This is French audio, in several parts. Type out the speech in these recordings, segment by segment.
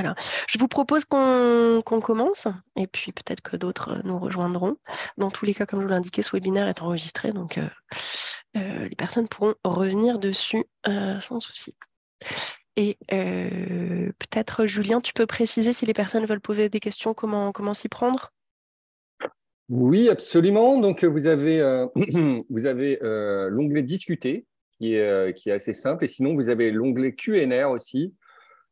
Voilà. Je vous propose qu'on commence et puis peut-être que d'autres nous rejoindront. Dans tous les cas, comme je vous l'indiquais, ce webinaire est enregistré, donc euh, euh, les personnes pourront revenir dessus euh, sans souci. Et peut-être, Julien, tu peux préciser si les personnes veulent poser des questions, comment, comment s'y prendre? Oui, absolument. Donc, vous avez, vous avez l'onglet Discuter qui est, qui est assez simple. Et sinon, vous avez l'onglet QNR aussi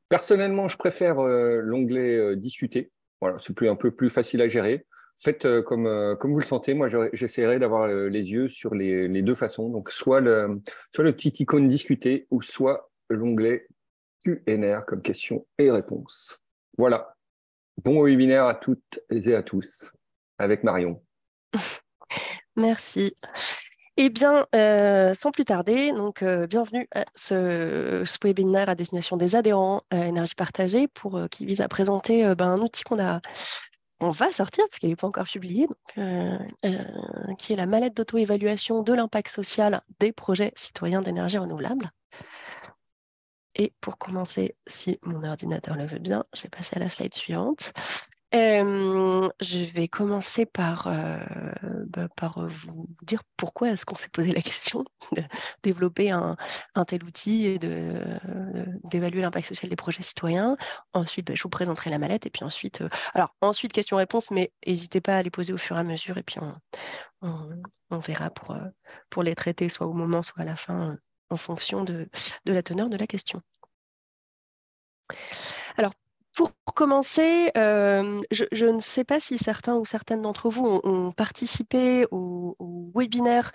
Personnellement, je préfère euh, l'onglet euh, discuter. Voilà, c'est plus, un peu plus facile à gérer. Faites euh, comme, vous le sentez. Moi, j'essaierai d'avoir les yeux sur les, deux façons. Donc, soit le, soit le petit icône discuter ou soit l'onglet QNR comme question et réponse. Voilà. Bon webinaire à toutes et à tous avec Marion. Merci. Eh bien, euh, sans plus tarder, donc euh, bienvenue à ce, webinaire à destination des adhérents à énergie partagée euh, qui vise à présenter ben, un outil qu'on a on va sortir parce qu'il n'est pas encore publié, qui est la mallette d'auto-évaluation de l'impact social des projets citoyens d'énergie renouvelable. Et pour commencer, si mon ordinateur le veut bien, je vais passer à la slide suivante je vais commencer par, bah, vous dire pourquoi est-ce qu'on s'est posé la question de développer un, tel outil et d'évaluer l'impact social des projets citoyens. Ensuite, bah, je vous présenterai la mallette et puis ensuite, alors ensuite questions-réponses, mais n'hésitez pas à les poser au fur et à mesure et puis on, verra pour, pour les traiter soit au moment, soit à la fin, en fonction de, de la teneur de la question. Alors, pour commencer, euh, je, ne sais pas si certains ou certaines d'entre vous ont, participé au, webinaire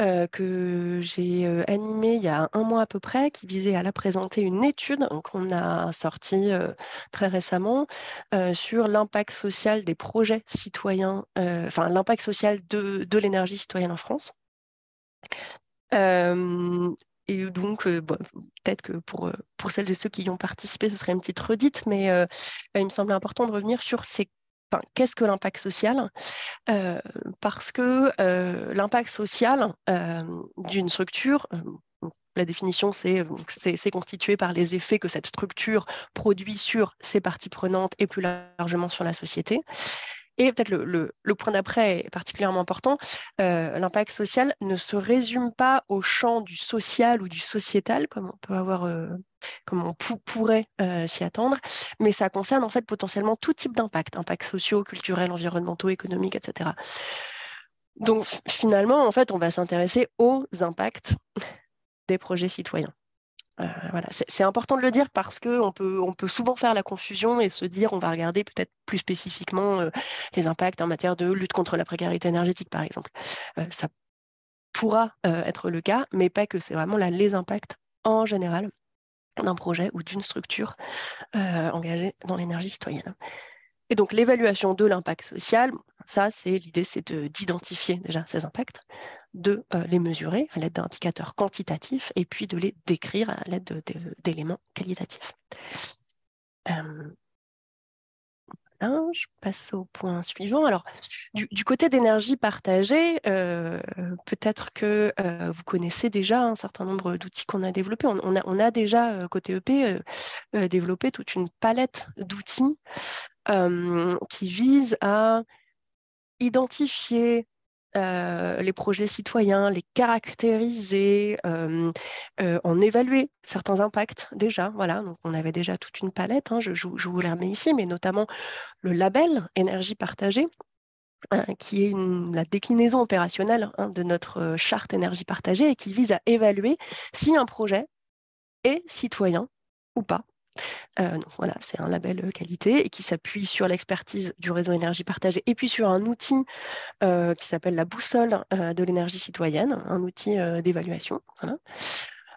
euh, que j'ai euh, animé il y a un mois à peu près, qui visait à la présenter une étude qu'on a sortie très récemment sur l'impact social des projets citoyens, enfin l'impact social de, de l'énergie citoyenne en France. Et donc, euh, peut-être que pour, euh, pour celles et ceux qui y ont participé, ce serait une petite redite, mais euh, il me semblait important de revenir sur ces qu'est-ce que l'impact social? Parce que l'impact social d'une structure, la définition, c'est constitué par les effets que cette structure produit sur ses parties prenantes et plus largement sur la société. Et peut-être le, point d'après est particulièrement important, euh, l'impact social ne se résume pas au champ du social ou du sociétal, comme on peut avoir, euh, comme on pourrait euh, s'y attendre, mais ça concerne en fait potentiellement tout type d'impact, impacts sociaux, culturels, environnementaux, économiques, etc. Donc finalement, en fait, on va s'intéresser aux impacts des projets citoyens. Euh, voilà, c'est important de le dire parce qu'on peut, on peut souvent faire la confusion et se dire on va regarder peut-être plus spécifiquement euh, les impacts en matière de lutte contre la précarité énergétique, par exemple. Euh, ça pourra être le cas, mais pas que. C'est vraiment là les impacts en général d'un projet ou d'une structure engagée dans l'énergie citoyenne. Et donc l'évaluation de l'impact social, ça, c'est l'idée, c'est d'identifier déjà ces impacts, de euh, les mesurer à l'aide d'indicateurs quantitatifs et puis de les décrire à l'aide d'éléments qualitatifs. Euh, je passe au point suivant. Alors, du, côté d'énergie partagée, euh, peut-être que vous connaissez déjà un certain nombre d'outils qu'on a développés. On, a, on, a, déjà, côté EP, développé toute une palette d'outils qui vise à identifier les projets citoyens, les caractériser, en évaluer certains impacts déjà. Voilà, donc on avait déjà toute une palette, hein, je, vous la remets ici, mais notamment le label énergie partagée, hein, qui est la déclinaison opérationnelle hein, de notre charte énergie partagée et qui vise à évaluer si un projet est citoyen ou pas. Euh, voilà, c'est un label euh, qualité et qui s'appuie sur l'expertise du réseau énergie partagée et puis sur un outil euh, qui s'appelle la boussole de l'énergie citoyenne, un outil d'évaluation.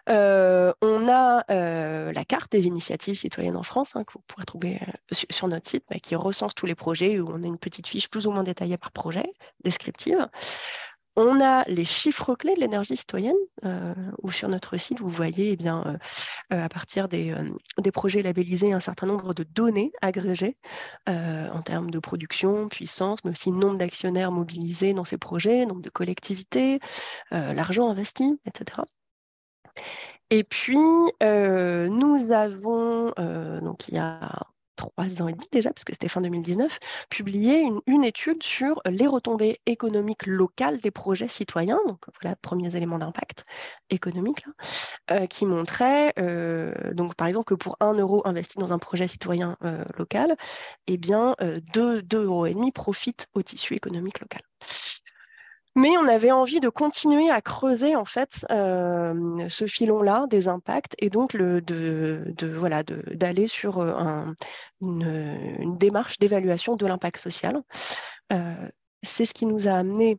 on a la carte des initiatives citoyennes en France hein, que vous pourrez trouver sur notre site, qui recense tous les projets où on a une petite fiche plus ou moins détaillée par projet, descriptive. On a les chiffres clés de l'énergie citoyenne, euh, où sur notre site, vous voyez eh bien, euh, euh, à partir des, projets labellisés un certain nombre de données agrégées en termes de production, puissance, mais aussi nombre d'actionnaires mobilisés dans ces projets, nombre de collectivités, l'argent investi, etc. Et puis, nous avons, donc il y a trois ans et demi déjà, parce que c'était fin 2019, publié une, étude sur les retombées économiques locales des projets citoyens, donc voilà, premiers éléments d'impact économique, euh, qui montrait, euh, donc par exemple, que pour un euro investi dans un projet citoyen euh, local, eh bien, 2, 2 euros et demi profitent au tissu économique local. Mais on avait envie de continuer à creuser en fait euh, ce filon-là des impacts et donc de, voilà d'aller sur euh, une, démarche d'évaluation de l'impact social. Euh, c'est ce qui nous a amené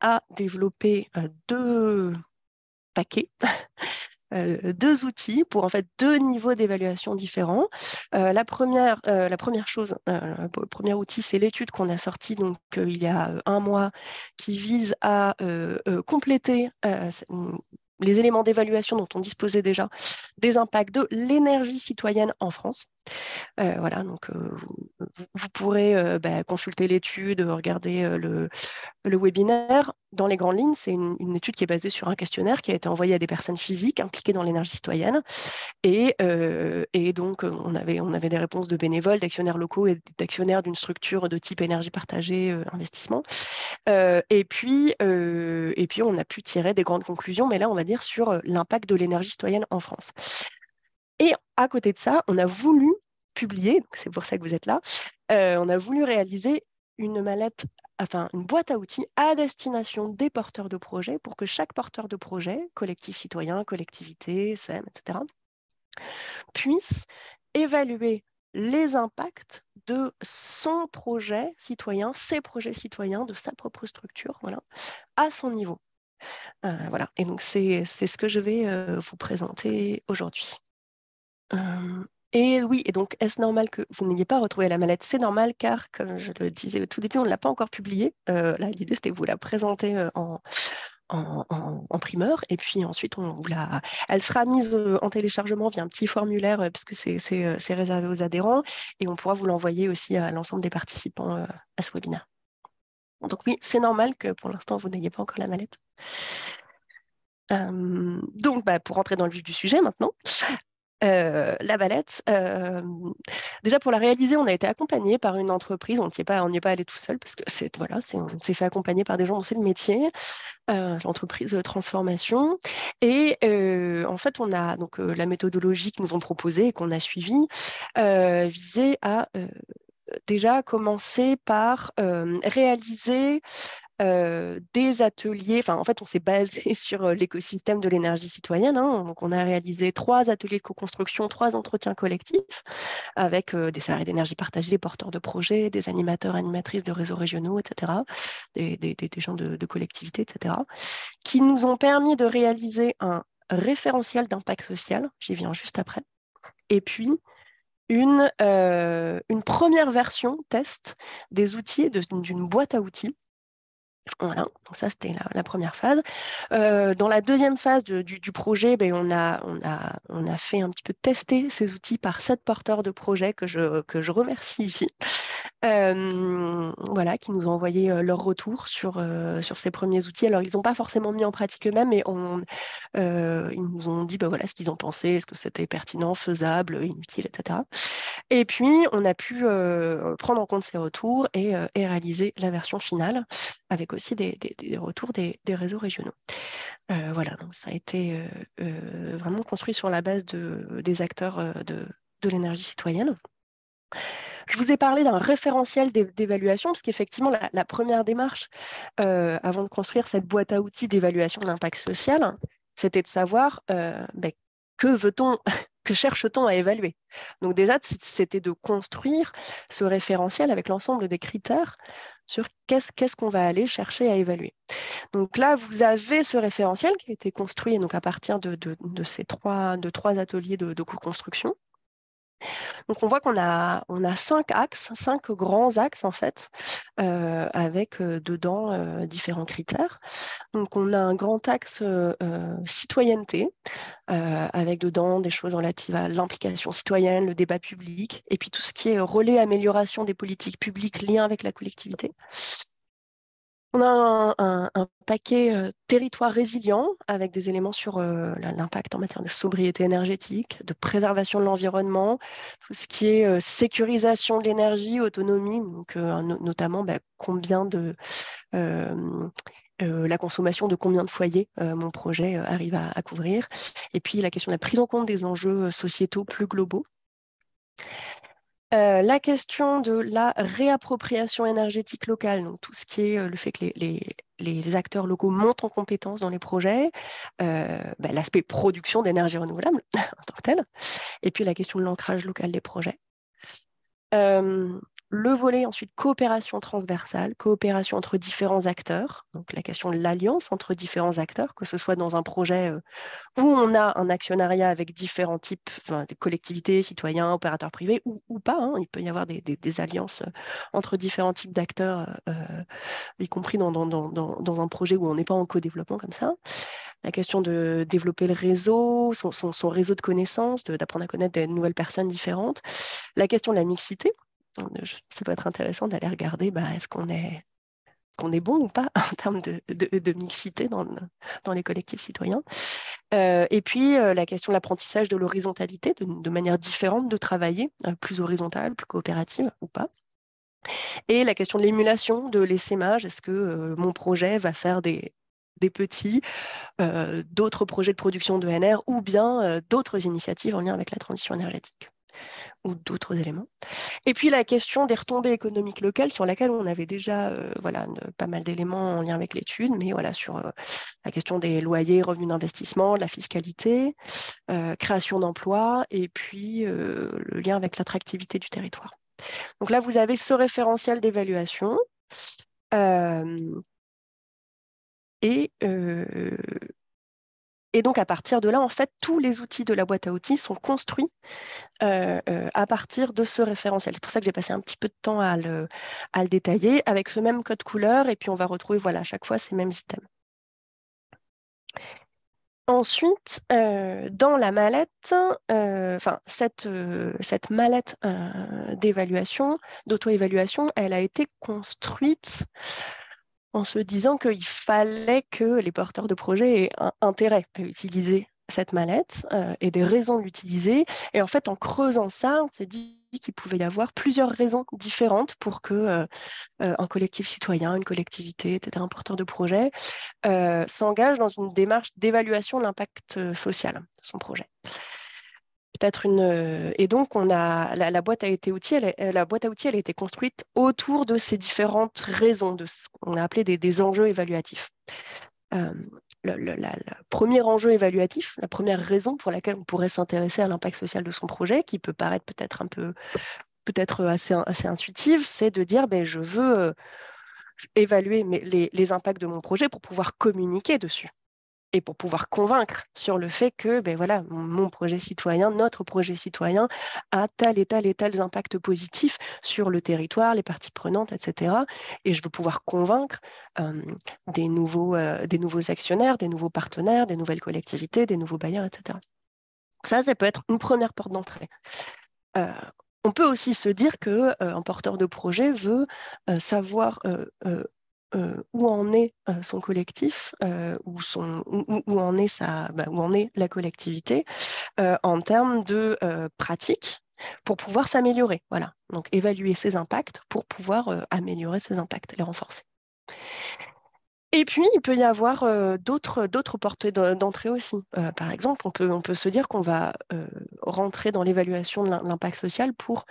à développer deux paquets euh, deux outils pour en fait deux niveaux d'évaluation différents. Euh, la, première, euh, la première chose, le premier outil, c'est l'étude qu'on a sortie donc il y a un mois qui vise à compléter les éléments d'évaluation dont on disposait déjà des impacts de l'énergie citoyenne en France. Voilà, donc vous, pourrez bah, consulter l'étude, regarder le, webinaire. Dans les grandes lignes, c'est une, étude qui est basée sur un questionnaire qui a été envoyé à des personnes physiques impliquées dans l'énergie citoyenne. Et, donc, on avait, on avait des réponses de bénévoles, d'actionnaires locaux et d'actionnaires d'une structure de type énergie partagée, investissement. et, puis, et puis, on a pu tirer des grandes conclusions, mais là, on va dire sur l'impact de l'énergie citoyenne en France. Et à côté de ça, on a voulu publier, c'est pour ça que vous êtes là, euh, on a voulu réaliser une mallette, enfin une boîte à outils à destination des porteurs de projets pour que chaque porteur de projet, collectif citoyen, collectivité, SEM, etc., puisse évaluer les impacts de son projet citoyen, ses projets citoyens, de sa propre structure, voilà, à son niveau. Euh, voilà, et donc c'est ce que je vais euh, vous présenter aujourd'hui. Euh, et oui, et donc est-ce normal que vous n'ayez pas retrouvé la mallette? C'est normal car, comme je le disais au tout début, on ne l'a pas encore publiée. Euh, là, l'idée, c'était de vous la présenter euh, en, primeur. Et puis ensuite, on vous la... elle sera mise en téléchargement via un petit formulaire puisque c'est réservé aux adhérents. Et on pourra vous l'envoyer aussi à l'ensemble des participants à ce webinaire. Donc oui, c'est normal que pour l'instant, vous n'ayez pas encore la mallette. donc, bah, pour rentrer dans le vif du sujet maintenant, euh, la balette. Euh, déjà pour la réaliser, on a été accompagné par une entreprise. On n'y est pas, on allé tout seul parce que c'est voilà, c'est, on s'est fait accompagner par des gens dont c'est le métier, euh, l'entreprise transformation. Et en fait, on a donc la méthodologie qu'ils nous ont proposée et qu'on a suivie visait à déjà commencer par réaliser euh, des ateliers, enfin en fait on s'est basé sur euh, l'écosystème de l'énergie citoyenne, hein. donc on a réalisé trois ateliers de co-construction, trois entretiens collectifs avec euh, des salariés d'énergie partagée, des porteurs de projets, des animateurs, animatrices de réseaux régionaux, etc., des, gens de, de collectivités, etc., qui nous ont permis de réaliser un référentiel d'impact social, j'y viens juste après, et puis une, une première version test des outils, d'une boîte à outils voilà, donc ça c'était la, première phase. Euh, dans la deuxième phase du, projet, ben, on, a, fait un petit peu tester ces outils par sept porteurs de projets que je, que je remercie ici, voilà, qui nous ont envoyé euh, leur retour sur, ces premiers outils. Alors ils n'ont pas forcément mis en pratique eux-mêmes, mais ils nous ont dit ben, voilà, ce qu'ils ont pensé, est-ce que c'était pertinent, faisable, inutile, etc. Et puis on a pu prendre en compte ces retours et, réaliser la version finale avec aussi des, retours des, réseaux régionaux. Voilà, donc ça a été vraiment construit sur la base de, des acteurs de, l'énergie citoyenne. Je vous ai parlé d'un référentiel d'évaluation, parce qu'effectivement, la, première démarche, avant de construire cette boîte à outils d'évaluation de l'impact social, c'était de savoir ben, que veut-on que cherche-t-on à évaluer? Donc déjà, c'était de construire ce référentiel avec l'ensemble des critères sur qu'est-ce qu'on va aller chercher à évaluer. Donc là, vous avez ce référentiel qui a été construit donc à partir de, ces trois, de trois ateliers de co-construction. Donc on voit qu'on a, cinq axes, cinq grands axes en fait, euh, avec euh, dedans euh, différents critères. Donc on a un grand axe citoyenneté, avec dedans des choses relatives à l'implication citoyenne, le débat public, et puis tout ce qui est relais, amélioration des politiques publiques, lien avec la collectivité. On a un, paquet euh, territoire résilient avec des éléments sur euh, l'impact en matière de sobriété énergétique, de préservation de l'environnement, tout ce qui est euh, sécurisation de l'énergie, autonomie, donc notamment bah, combien de la consommation de combien de foyers mon projet arrive à, couvrir, et puis la question de la prise en compte des enjeux sociétaux plus globaux. Euh, la question de la réappropriation énergétique locale, donc tout ce qui est euh, le fait que les, acteurs locaux montent en compétences dans les projets, euh, bah, l'aspect production d'énergie renouvelable en tant que tel, et puis la question de l'ancrage local des projets. Le volet ensuite coopération transversale, coopération entre différents acteurs, donc la question de l'alliance entre différents acteurs, que ce soit dans un projet euh, où on a un actionnariat avec différents types, de collectivités, citoyens, opérateurs privés ou, pas, hein. il peut y avoir des, alliances euh, entre différents types d'acteurs, euh, y compris dans, dans, un projet où on n'est pas en co-développement comme ça. La question de développer le réseau, son, son réseau de connaissances, d'apprendre à connaître de nouvelles personnes différentes, la question de la mixité, ça peut être intéressant d'aller regarder bah, est-ce qu'on est, bon ou pas en termes de, mixité dans, dans, les collectifs citoyens. Euh, et puis euh, la question de l'apprentissage de l'horizontalité, de, manière différente de travailler, euh, plus horizontale, plus coopérative ou pas. Et la question de l'émulation, de l'essaimage, est-ce que mon projet va faire des, des petits, d'autres projets de production de NR ou bien d'autres initiatives en lien avec la transition énergétique? Ou d'autres éléments. Et puis la question des retombées économiques locales sur laquelle on avait déjà euh, voilà, pas mal d'éléments en lien avec l'étude, mais voilà, sur euh, la question des loyers, revenus d'investissement, la fiscalité, euh, création d'emplois, et puis le lien avec l'attractivité du territoire. Donc là, vous avez ce référentiel d'évaluation. et et donc, à partir de là, en fait, tous les outils de la boîte à outils sont construits euh, euh, à partir de ce référentiel. C'est pour ça que j'ai passé un petit peu de temps à le, détailler avec ce même code couleur. Et puis, on va retrouver, voilà, à chaque fois, ces mêmes items. Ensuite, euh, dans la mallette, enfin, cette, cette mallette d'évaluation, d'auto-évaluation, elle a été construite en se disant qu'il fallait que les porteurs de projets aient intérêt à utiliser cette mallette euh, et des raisons de l'utiliser. Et en fait, en creusant ça, on s'est dit qu'il pouvait y avoir plusieurs raisons différentes pour que euh, euh, un collectif citoyen, une collectivité, etc., un porteur de projet, s'engage dans une démarche d'évaluation de l'impact social de son projet peut-être une. Et donc, on a la, boîte à outils, la boîte à outils, a été construite autour de ces différentes raisons, de ce qu'on a appelé des, enjeux évaluatifs. Le, premier enjeu évaluatif, la première raison pour laquelle on pourrait s'intéresser à l'impact social de son projet, qui peut paraître peut-être un peu, peut-être assez, assez intuitive, c'est de dire, ben, je veux évaluer les impacts de mon projet pour pouvoir communiquer dessus et pour pouvoir convaincre sur le fait que ben voilà, mon projet citoyen, notre projet citoyen a tel et tel et tel impact positif sur le territoire, les parties prenantes, etc. Et je veux pouvoir convaincre des, nouveaux, des nouveaux actionnaires, des nouveaux partenaires, des nouvelles collectivités, des nouveaux bailleurs, etc. Ça, ça peut être une première porte d'entrée. on peut aussi se dire qu'un porteur de projet veut savoir euh, où en est euh, son collectif, euh, où, en est la collectivité en termes de pratique pour pouvoir s'améliorer. Voilà. Donc évaluer ses impacts pour pouvoir améliorer ses impacts, les renforcer. Et puis, il peut y avoir d'autres, portées d'entrée aussi. par exemple, on peut se dire qu'on va rentrer dans l'évaluation de l'impact social pour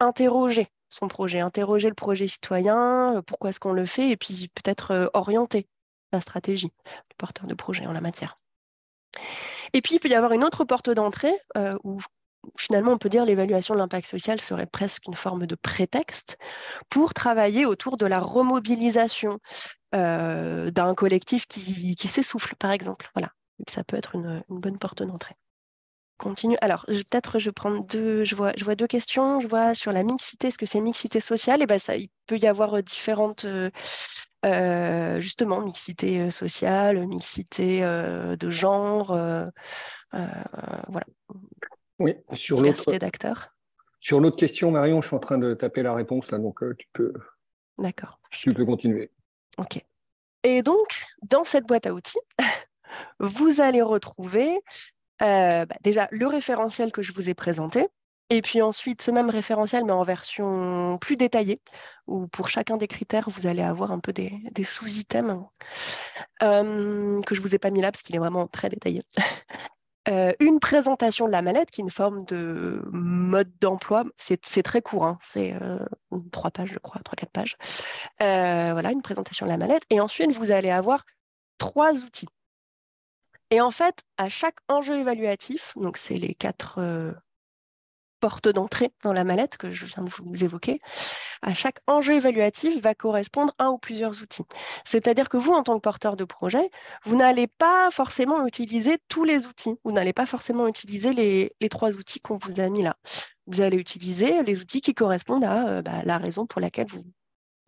interroger son projet, interroger le projet citoyen, euh, pourquoi est-ce qu'on le fait, et puis peut-être euh, orienter la stratégie du porteur de projet en la matière. Et puis, il peut y avoir une autre porte d'entrée euh, où finalement, on peut dire l'évaluation de l'impact social serait presque une forme de prétexte pour travailler autour de la remobilisation d'un collectif qui, s'essouffle, par exemple. Voilà, ça peut être une bonne porte d'entrée continue. Alors, peut-être je prends deux, je vois, je vois deux questions. Je vois sur la mixité, est-ce que c'est mixité sociale? Et eh ben ça, il peut y avoir euh, différentes, euh, euh, justement, mixité sociale, mixité de genre, voilà. Oui, sur l'autre d'acteurs. Sur l'autre question, Marion, je suis en train de taper la réponse là, donc tu peux. D'accord. Tu peux continuer. Ok. Et donc, dans cette boîte à outils, vous allez retrouver bah, déjà le référentiel que je vous ai présenté, et puis ensuite, ce même référentiel, mais en version plus détaillée, où pour chacun des critères, vous allez avoir un peu des, sous-items euh, que je ne vous ai pas mis là parce qu'il est vraiment très détaillé. Euh, une présentation de la mallette qui est une forme de mode d'emploi. C'est très court, hein. c'est euh, trois pages, je crois, trois, quatre pages. voilà, une présentation de la mallette. Et ensuite, vous allez avoir trois outils. Et en fait, à chaque enjeu évaluatif, donc c'est les quatre porte d'entrée dans la mallette que je viens de vous évoquer, à chaque enjeu évaluatif va correspondre un ou plusieurs outils. C'est-à-dire que vous, en tant que porteur de projet, vous n'allez pas forcément utiliser tous les outils. Vous n'allez pas forcément utiliser les, trois outils qu'on vous a mis là. Vous allez utiliser les outils qui correspondent à euh, bah, la raison pour laquelle vous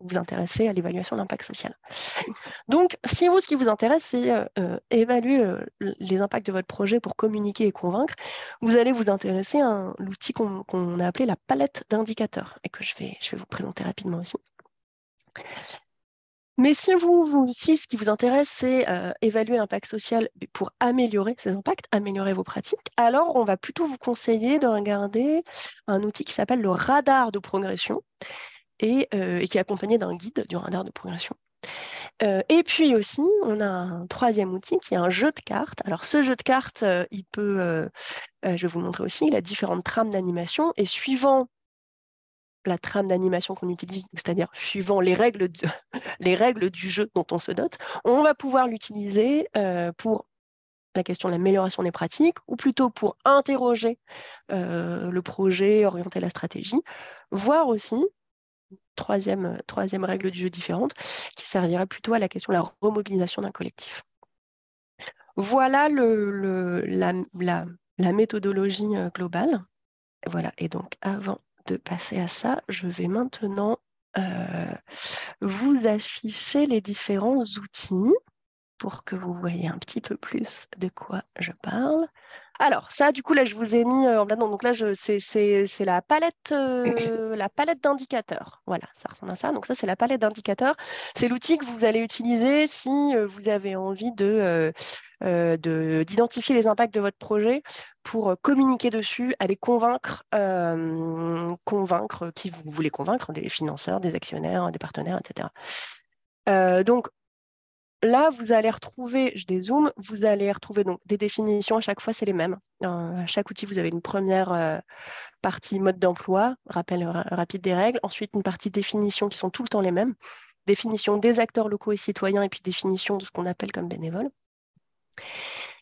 vous intéressez à l'évaluation de l'impact social. Donc, si vous, ce qui vous intéresse, c'est euh, euh, évaluer euh, les impacts de votre projet pour communiquer et convaincre, vous allez vous intéresser à l'outil qu'on a appelé la palette d'indicateurs et que je vais, vous présenter rapidement aussi. Mais si, vous, ce qui vous intéresse, c'est évaluer l'impact social pour améliorer ces impacts, améliorer vos pratiques, alors on va plutôt vous conseiller de regarder un outil qui s'appelle le radar de progression euh, et, qui est accompagné d'un guide du radar de progression. Euh, et puis aussi, on a un troisième outil qui est un jeu de cartes. Alors ce jeu de cartes, euh, il peut, je vais vous montrer aussi, il a différentes trames d'animation et suivant la trame d'animation qu'on utilise, c'est-à-dire suivant les règles, les règles du jeu dont on se dote, on va pouvoir l'utiliser pour la question de l'amélioration des pratiques, ou plutôt pour interroger le projet, orienter la stratégie, voire aussi troisième, troisième règle du jeu différente, qui servirait plutôt à la question de la remobilisation d'un collectif. Voilà la, la, méthodologie euh, globale. Voilà, et donc avant de passer à ça, je vais maintenant euh, vous afficher les différents outils pour que vous voyez un petit peu plus de quoi je parle. Alors, ça, du coup, là, je vous ai mis euh, en blanc. Donc là, c'est la palette, euh, palette d'indicateurs. Voilà, ça ressemble à ça. Donc ça, c'est la palette d'indicateurs. C'est l'outil que vous allez utiliser si euh, vous avez envie de d'identifier les impacts de votre projet pour communiquer dessus, aller convaincre, convaincre qui vous voulez convaincre, des financeurs, des actionnaires, des partenaires, etc. donc, Là, vous allez retrouver, je dézoome, vous allez retrouver donc des définitions, à chaque fois c'est les mêmes. Euh, à chaque outil, vous avez une première euh, partie mode d'emploi, rappel rapide des règles, ensuite une partie définition qui sont tout le temps les mêmes, définition des acteurs locaux et citoyens, et puis définition de ce qu'on appelle comme bénévoles.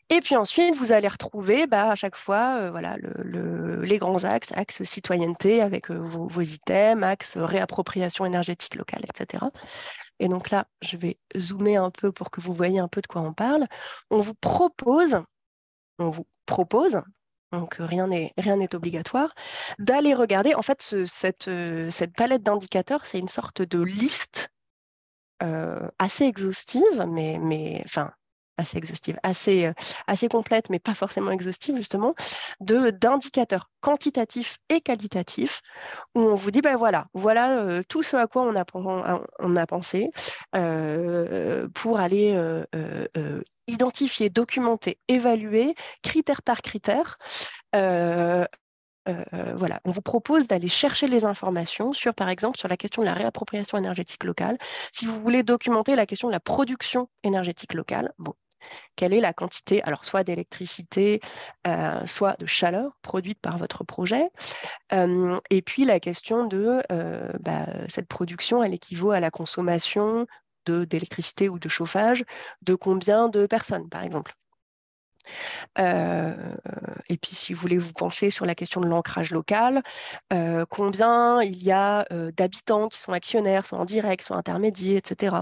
Et puis ensuite, vous allez retrouver bah, à chaque fois euh, voilà, les grands axes, axe citoyenneté avec vos, items, axe réappropriation énergétique locale, etc. Et donc là, je vais zoomer un peu pour que vous voyez un peu de quoi on parle. On vous propose, on vous propose, donc rien n'est rien n'est obligatoire, d'aller regarder. En fait, cette, cette, palette d'indicateurs, c'est une sorte de liste euh, assez exhaustive, mais, mais enfin assez exhaustive, assez, euh, assez complète, mais pas forcément exhaustive, justement, d'indicateurs quantitatifs et qualitatifs, où on vous dit, ben voilà, voilà euh, tout ce à quoi on a, on a pensé euh, pour aller identifier, documenter, évaluer, critère par critère, voilà, on vous propose d'aller chercher les informations sur, par exemple, sur la question de la réappropriation énergétique locale. Si vous voulez documenter la question de la production énergétique locale, bon, quelle est la quantité, alors soit d'électricité, euh, soit de chaleur produite par votre projet? Euh, et puis la question de euh, bah, cette production, elle équivaut à la consommation d'électricité ou de chauffage de combien de personnes, par exemple? Euh, et puis, si vous voulez vous pencher sur la question de l'ancrage local, euh, combien il y a euh, d'habitants qui sont actionnaires, soit en direct, soit intermédiaires, etc.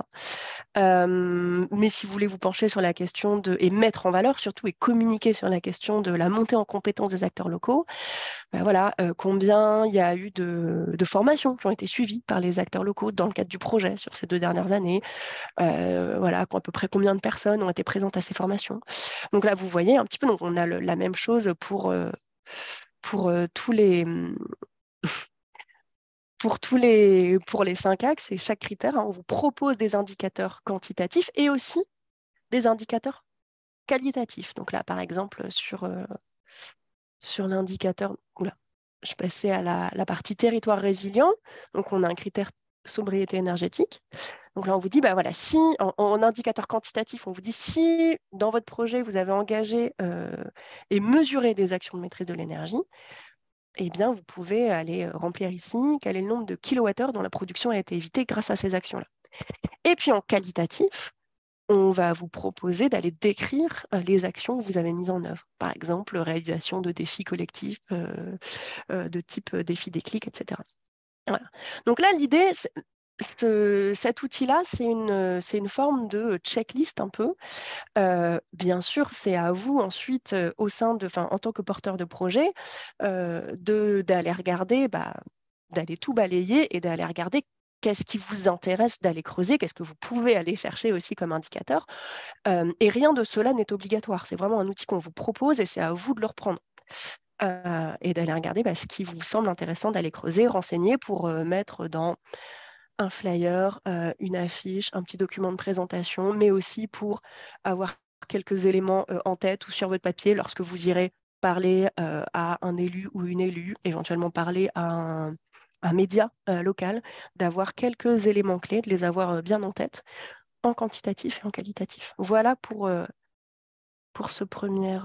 mais si vous voulez vous pencher sur la question de, et mettre en valeur surtout, et communiquer sur la question de la montée en compétence des acteurs locaux, ben voilà, combien il y a eu de, formations qui ont été suivies par les acteurs locaux dans le cadre du projet sur ces deux dernières années, voilà, à peu près combien de personnes ont été présentes à ces formations. Donc là, vous voyez un petit peu, donc on a la même chose pour, euh, euh, tous les pour tous les, pour les cinq axes et chaque critère, hein, on vous propose des indicateurs quantitatifs et aussi des indicateurs qualitatifs. Donc là, par exemple, sur, euh, sur l'indicateur, je passais à la, partie territoire résilient. Donc on a un critère sobriété énergétique. Donc là, on vous dit, bah voilà, si en, indicateur quantitatif, on vous dit si dans votre projet vous avez engagé euh, et mesuré des actions de maîtrise de l'énergie, eh bien, vous pouvez aller euh, remplir ici quel est le nombre de kilowattheures dont la production a été évitée grâce à ces actions-là. Et puis en qualitatif, on va vous proposer d'aller décrire euh, les actions que vous avez mises en œuvre. Par exemple, réalisation de défis collectifs euh, de type défi déclic, etc. Donc là, l'idée, cet outil-là, c'est une, forme de checklist un peu. Euh, bien sûr, c'est à vous ensuite, euh, au sein de, en tant que porteur de projet, euh, d'aller regarder, bah, d'aller tout balayer et d'aller regarder qu'est-ce qui vous intéresse d'aller creuser, qu'est-ce que vous pouvez aller chercher aussi comme indicateur. et rien de cela n'est obligatoire. C'est vraiment un outil qu'on vous propose et c'est à vous de le reprendre. et d'aller regarder bah, ce qui vous semble intéressant d'aller creuser, renseigner pour mettre dans un flyer, euh, une affiche, un petit document de présentation, mais aussi pour avoir quelques éléments euh, en tête ou sur votre papier lorsque vous irez parler euh, à un élu ou une élue, éventuellement parler à un, média local, d'avoir quelques éléments clés, de les avoir bien en tête, en quantitatif et en qualitatif. Voilà pour, pour, ce, premier,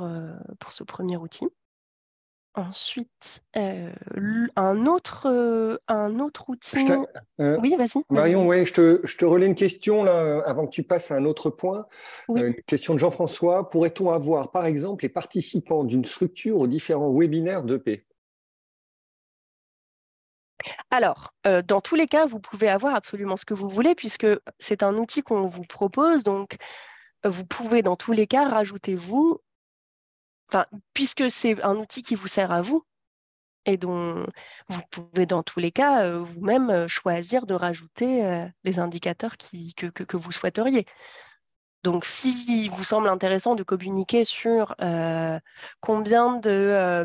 pour ce premier outil. Ensuite, euh, un, autre, euh, un autre outil. Euh, oui, vas-y. Marion, ouais, je, te, je te relais une question là, avant que tu passes à un autre point. une question de Jean-François. Pourrait-on avoir, par exemple, les participants d'une structure aux différents webinaires d'EP alors, dans tous les cas, vous pouvez avoir absolument ce que vous voulez puisque c'est un outil qu'on vous propose. Donc, vous pouvez dans tous les cas rajouter vous puisque c'est un outil qui vous sert à vous et dont vous pouvez dans tous les cas euh, vous-même euh, choisir de rajouter euh, les indicateurs que, vous souhaiteriez. Donc, s'il vous semble intéressant de communiquer sur combien de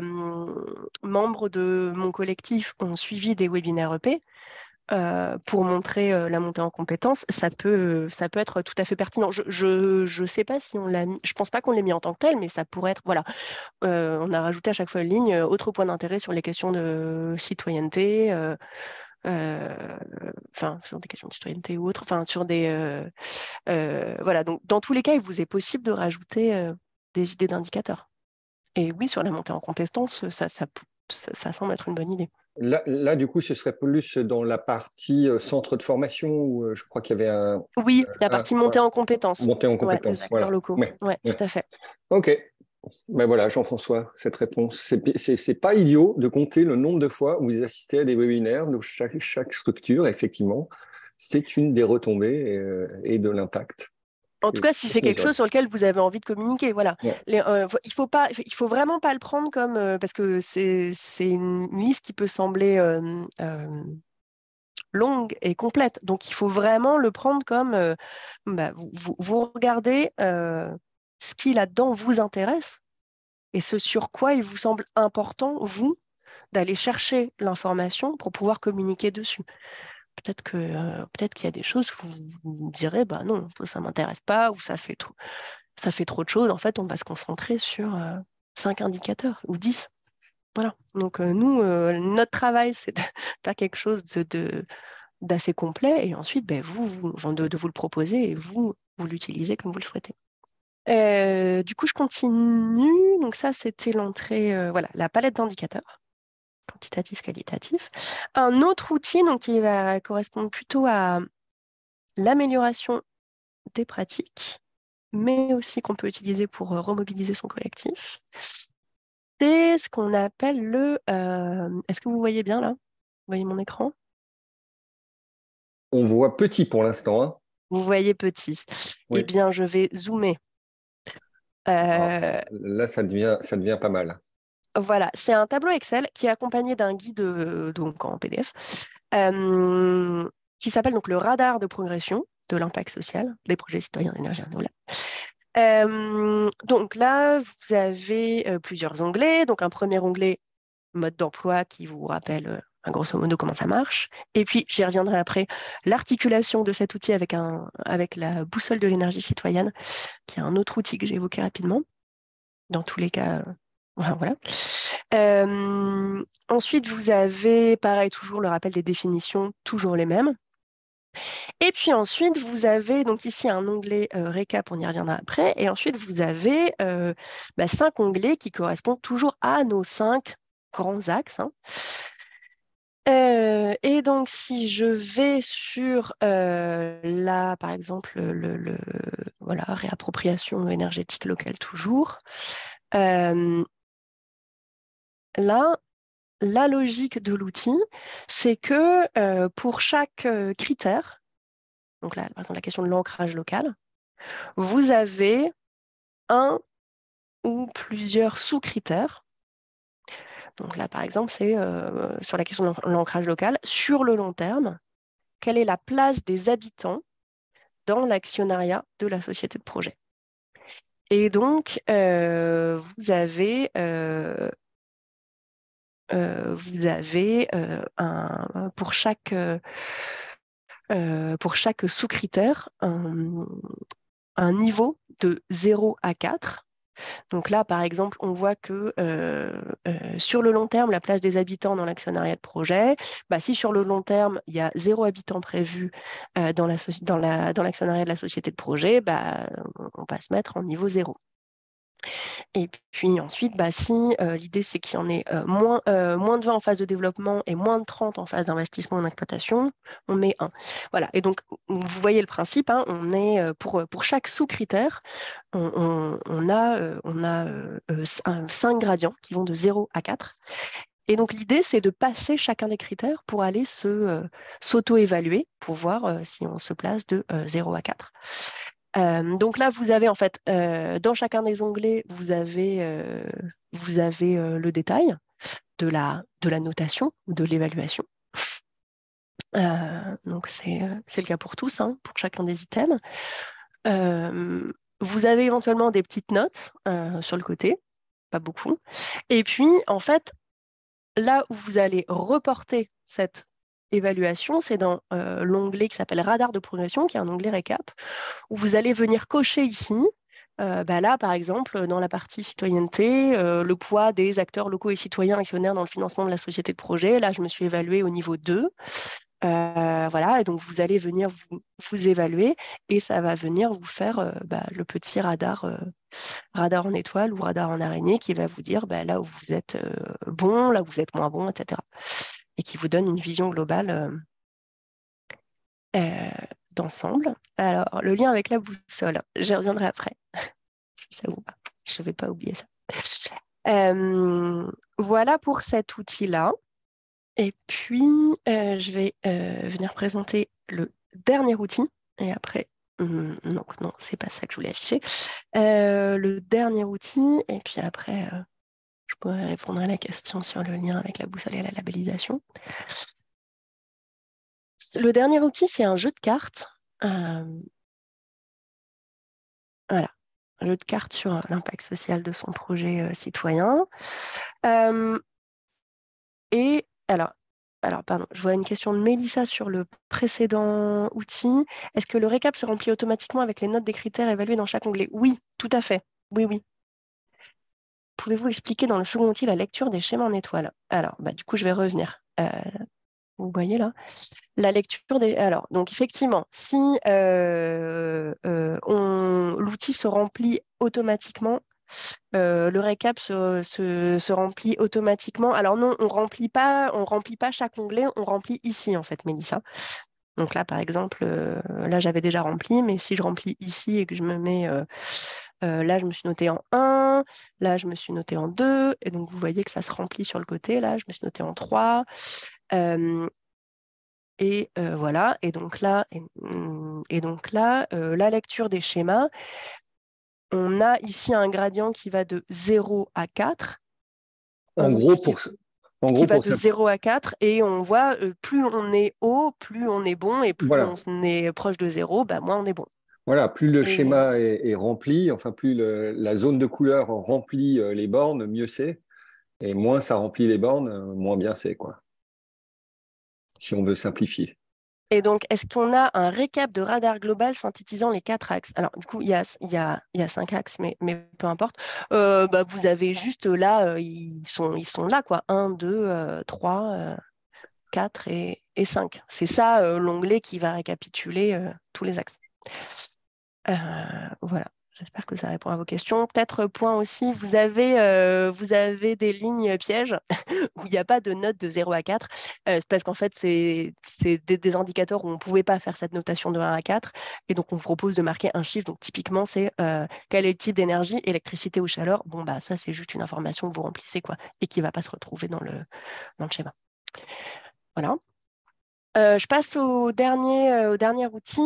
membres de mon collectif ont suivi des webinaires EP, euh, pour montrer euh, la montée en compétences, ça peut, ça peut être tout à fait pertinent. Je ne sais pas si on l'a mis, je pense pas qu'on l'ait mis en tant que tel, mais ça pourrait être, voilà, euh, on a rajouté à chaque fois une ligne, autre point d'intérêt sur les questions de citoyenneté, enfin, sur des questions de citoyenneté ou autres, enfin, sur des, voilà, donc dans tous les cas, il vous est possible de rajouter des idées d'indicateurs. Et oui, sur la montée en compétences, ça, ça, ça semble être une bonne idée. Là, du coup, ce serait plus dans la partie euh, centre de formation où euh, je crois qu'il y avait un. Oui, la partie montée en compétences. Montée en compétences. des acteurs locaux. Oui, tout à fait. OK. Ben voilà, Jean-François, cette réponse. C'est n'est pas idiot de compter le nombre de fois où vous assistez à des webinaires de chaque, chaque structure. Effectivement, c'est une des retombées et, euh, et de l'impact. En tout cas, si c'est quelque chose sur lequel vous avez envie de communiquer, voilà. Euh, il faut pas, il faut vraiment pas le prendre comme euh, parce que c'est une liste qui peut sembler euh, longue et complète. Donc, il faut vraiment le prendre comme bah, vous, vous, regardez ce qui là-dedans vous intéresse et ce sur quoi il vous semble important vous d'aller chercher l'information pour pouvoir communiquer dessus. Peut-être euh, peut-être qu'il y a des choses où vous, direz bah non ça, ne m'intéresse pas ou ça fait trop ça fait trop de choses. En fait on va se concentrer sur euh, cinq indicateurs ou dix. Voilà. Donc euh, nous notre travail c'est de faire quelque chose de, d'assez complet et ensuite ben, vous, de, vous le proposer et vous vous l'utilisez comme vous le souhaitez du coup je continue donc ça c'était l'entrée voilà la palette d'indicateurs quantitatif, qualitatif. Un autre outil donc, qui va correspondre plutôt à l'amélioration des pratiques, mais aussi qu'on peut utiliser pour euh, remobiliser son collectif. C'est ce qu'on appelle le... Euh, est-ce que vous voyez bien là? Vous voyez mon écran? On voit petit pour l'instant. Hein. Vous voyez petit. Eh bien, je vais zoomer. Ah, là, ça devient, ça devient pas mal. Voilà, c'est un tableau Excel qui est accompagné d'un guide euh, donc en PDF euh, qui s'appelle donc le radar de progression de l'impact social des projets citoyens d'énergie renouvelable. Euh, donc là, vous avez plusieurs onglets. Donc un premier onglet mode d'emploi qui vous rappelle grosso modo comment ça marche. Et puis, j'y reviendrai après, l'articulation de cet outil avec, un, avec la boussole de l'énergie citoyenne, qui est un autre outil que j'ai évoqué rapidement. Dans tous les cas, voilà. ensuite, vous avez, pareil, toujours le rappel des définitions, toujours les mêmes. Et puis ensuite, vous avez donc ici un onglet récap, on y reviendra après. Et ensuite, vous avez bah, cinq onglets qui correspondent toujours à nos cinq grands axes. Hein. Et donc, si je vais sur la, par exemple, le, voilà, réappropriation énergétique locale toujours, là, la logique de l'outil, c'est que euh, pour chaque euh, critère, donc là, par exemple, la question de l'ancrage local, vous avez un ou plusieurs sous-critères. Donc là, par exemple, c'est euh, sur la question de l'ancrage local, sur le long terme, quelle est la place des habitants dans l'actionnariat de la société de projet? Et donc, vous avez euh, vous avez pour chaque, sous-critère un, niveau de 0 à 4. Donc là, par exemple, on voit que sur le long terme, la place des habitants dans l'actionnariat de projet, bah, si sur le long terme, il y a zéro habitant prévu dans l'actionnariat dans la, dans de la société de projet, bah, on va se mettre en niveau 0. Et puis ensuite, bah, si euh, l'idée c'est qu'il y en ait euh, moins, euh, moins de 20 en phase de développement et moins de 30 en phase d'investissement en exploitation, on met 1. Voilà. Et donc, vous voyez le principe, hein, on est pour, pour chaque sous-critère, on, a, on a 5 gradients qui vont de 0 à 4. Et donc l'idée, c'est de passer chacun des critères pour aller s'auto-évaluer, pour voir si on se place de 0 à 4. Donc là, vous avez en fait, dans chacun des onglets, vous avez, vous avez le détail de la, de la notation ou de l'évaluation. donc c'est le cas pour tous, hein, pour chacun des items. vous avez éventuellement des petites notes sur le côté, pas beaucoup. Et puis, en fait, là où vous allez reporter cette évaluation, c'est dans euh, l'onglet qui s'appelle Radar de progression, qui est un onglet récap, où vous allez venir cocher ici, euh, bah là par exemple, dans la partie citoyenneté, euh, le poids des acteurs locaux et citoyens actionnaires dans le financement de la société de projet. Là, je me suis évaluée au niveau 2. voilà, et donc vous allez venir vous, évaluer et ça va venir vous faire bah, le petit radar, radar en étoile ou radar en araignée qui va vous dire bah, là où vous êtes bon, là où vous êtes moins bon, etc et qui vous donne une vision globale euh, euh, d'ensemble. Alors, le lien avec la boussole, j'y reviendrai après, si ça vous va. Je ne vais pas oublier ça. Euh, voilà pour cet outil-là. Et puis, je vais venir présenter le dernier outil. Et après, hmm, non, non, c'est pas ça que je voulais afficher. le dernier outil, et puis après, je pourrais répondre à la question sur le lien avec la boussole et la labellisation. Le dernier outil, c'est un jeu de cartes. Euh, voilà, un jeu de cartes sur l'impact social de son projet euh, citoyen. Euh, et alors, alors, pardon, je vois une question de Mélissa sur le précédent outil. Est-ce que le récap se remplit automatiquement avec les notes des critères évalués dans chaque onglet? Oui, tout à fait. Oui, oui pouvez-vous expliquer dans le second outil la lecture des schémas en étoile? Alors, bah, du coup, je vais revenir. Euh, vous voyez là? La lecture des. Alors, donc effectivement, si euh, euh, l'outil se remplit automatiquement, le récap se, remplit automatiquement. Alors non, on remplit pas, on remplit pas chaque onglet, on remplit ici en fait, Mélissa. Donc là, par exemple, là j'avais déjà rempli, mais si je remplis ici et que je me mets là, je me suis notée en 1, là, je me suis notée en 2, et donc vous voyez que ça se remplit sur le côté, là, je me suis notée en 3. Euh, et euh, voilà, et donc là, et, donc là la lecture des schémas, on a ici un gradient qui va de 0 à 4. En gros, pour, en gros, qui va de 0 à 4 et on voit plus on est haut, plus on est bon et plus on est proche de 0, bah, moins on est bon. Voilà, plus le schéma est, rempli, enfin plus la zone de couleur remplit euh, les bornes, mieux c'est. Et moins ça remplit les bornes, euh, moins bien c'est. quoi. si on veut simplifier. Et donc, est-ce qu'on a un récap de radar global synthétisant les quatre axes? Alors, du coup, il y a, il y a, il y a cinq axes, mais, mais peu importe. Euh, bah, vous avez juste là, euh, ils, sont, ils sont là, quoi. 1, 2, 3, 4 et, et 5. C'est ça l'onglet qui va récapituler tous les axes. Voilà. J'espère que ça répond à vos questions. Peut-être point aussi, vous avez, euh, vous avez des lignes pièges où il n'y a pas de note de 0 à 4. Euh, c'est parce qu'en fait, c'est des, indicateurs où on ne pouvait pas faire cette notation de 1 à 4. Et donc, on vous propose de marquer un chiffre. Donc, typiquement, c'est euh, quel est le type d'énergie, électricité ou chaleur. Bon, bah, ça, c'est juste une information que vous remplissez quoi, et qui ne va pas se retrouver dans le, dans le schéma. Voilà. Euh, je passe au dernier, euh, au dernier outil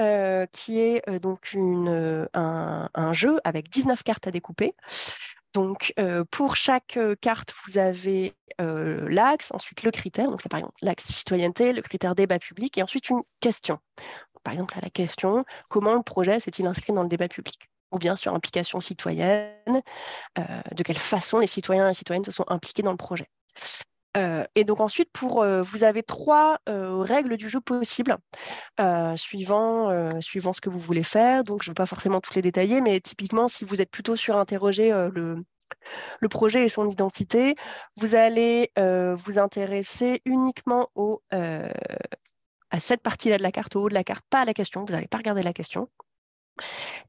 euh, qui est donc un, jeu avec 19 cartes à découper. Donc, pour chaque carte, vous avez l'axe, ensuite le critère, donc par exemple l'axe citoyenneté, le critère débat public, et ensuite une question. Par exemple, la question comment le projet s'est-il inscrit dans le débat public? Ou bien sur implication citoyenne, de quelle façon les citoyens et citoyennes se sont impliqués dans le projet? Euh, et donc ensuite, euh, vous avez trois euh, règles du jeu possibles, suivant, suivant ce que vous voulez faire. Donc, je ne veux pas forcément toutes les détailler, mais typiquement, si vous êtes plutôt sur interroger le, le projet et son identité, vous allez vous intéresser uniquement à cette partie-là de la carte, au haut de la carte, pas à la question. Vous n'allez pas regarder la question.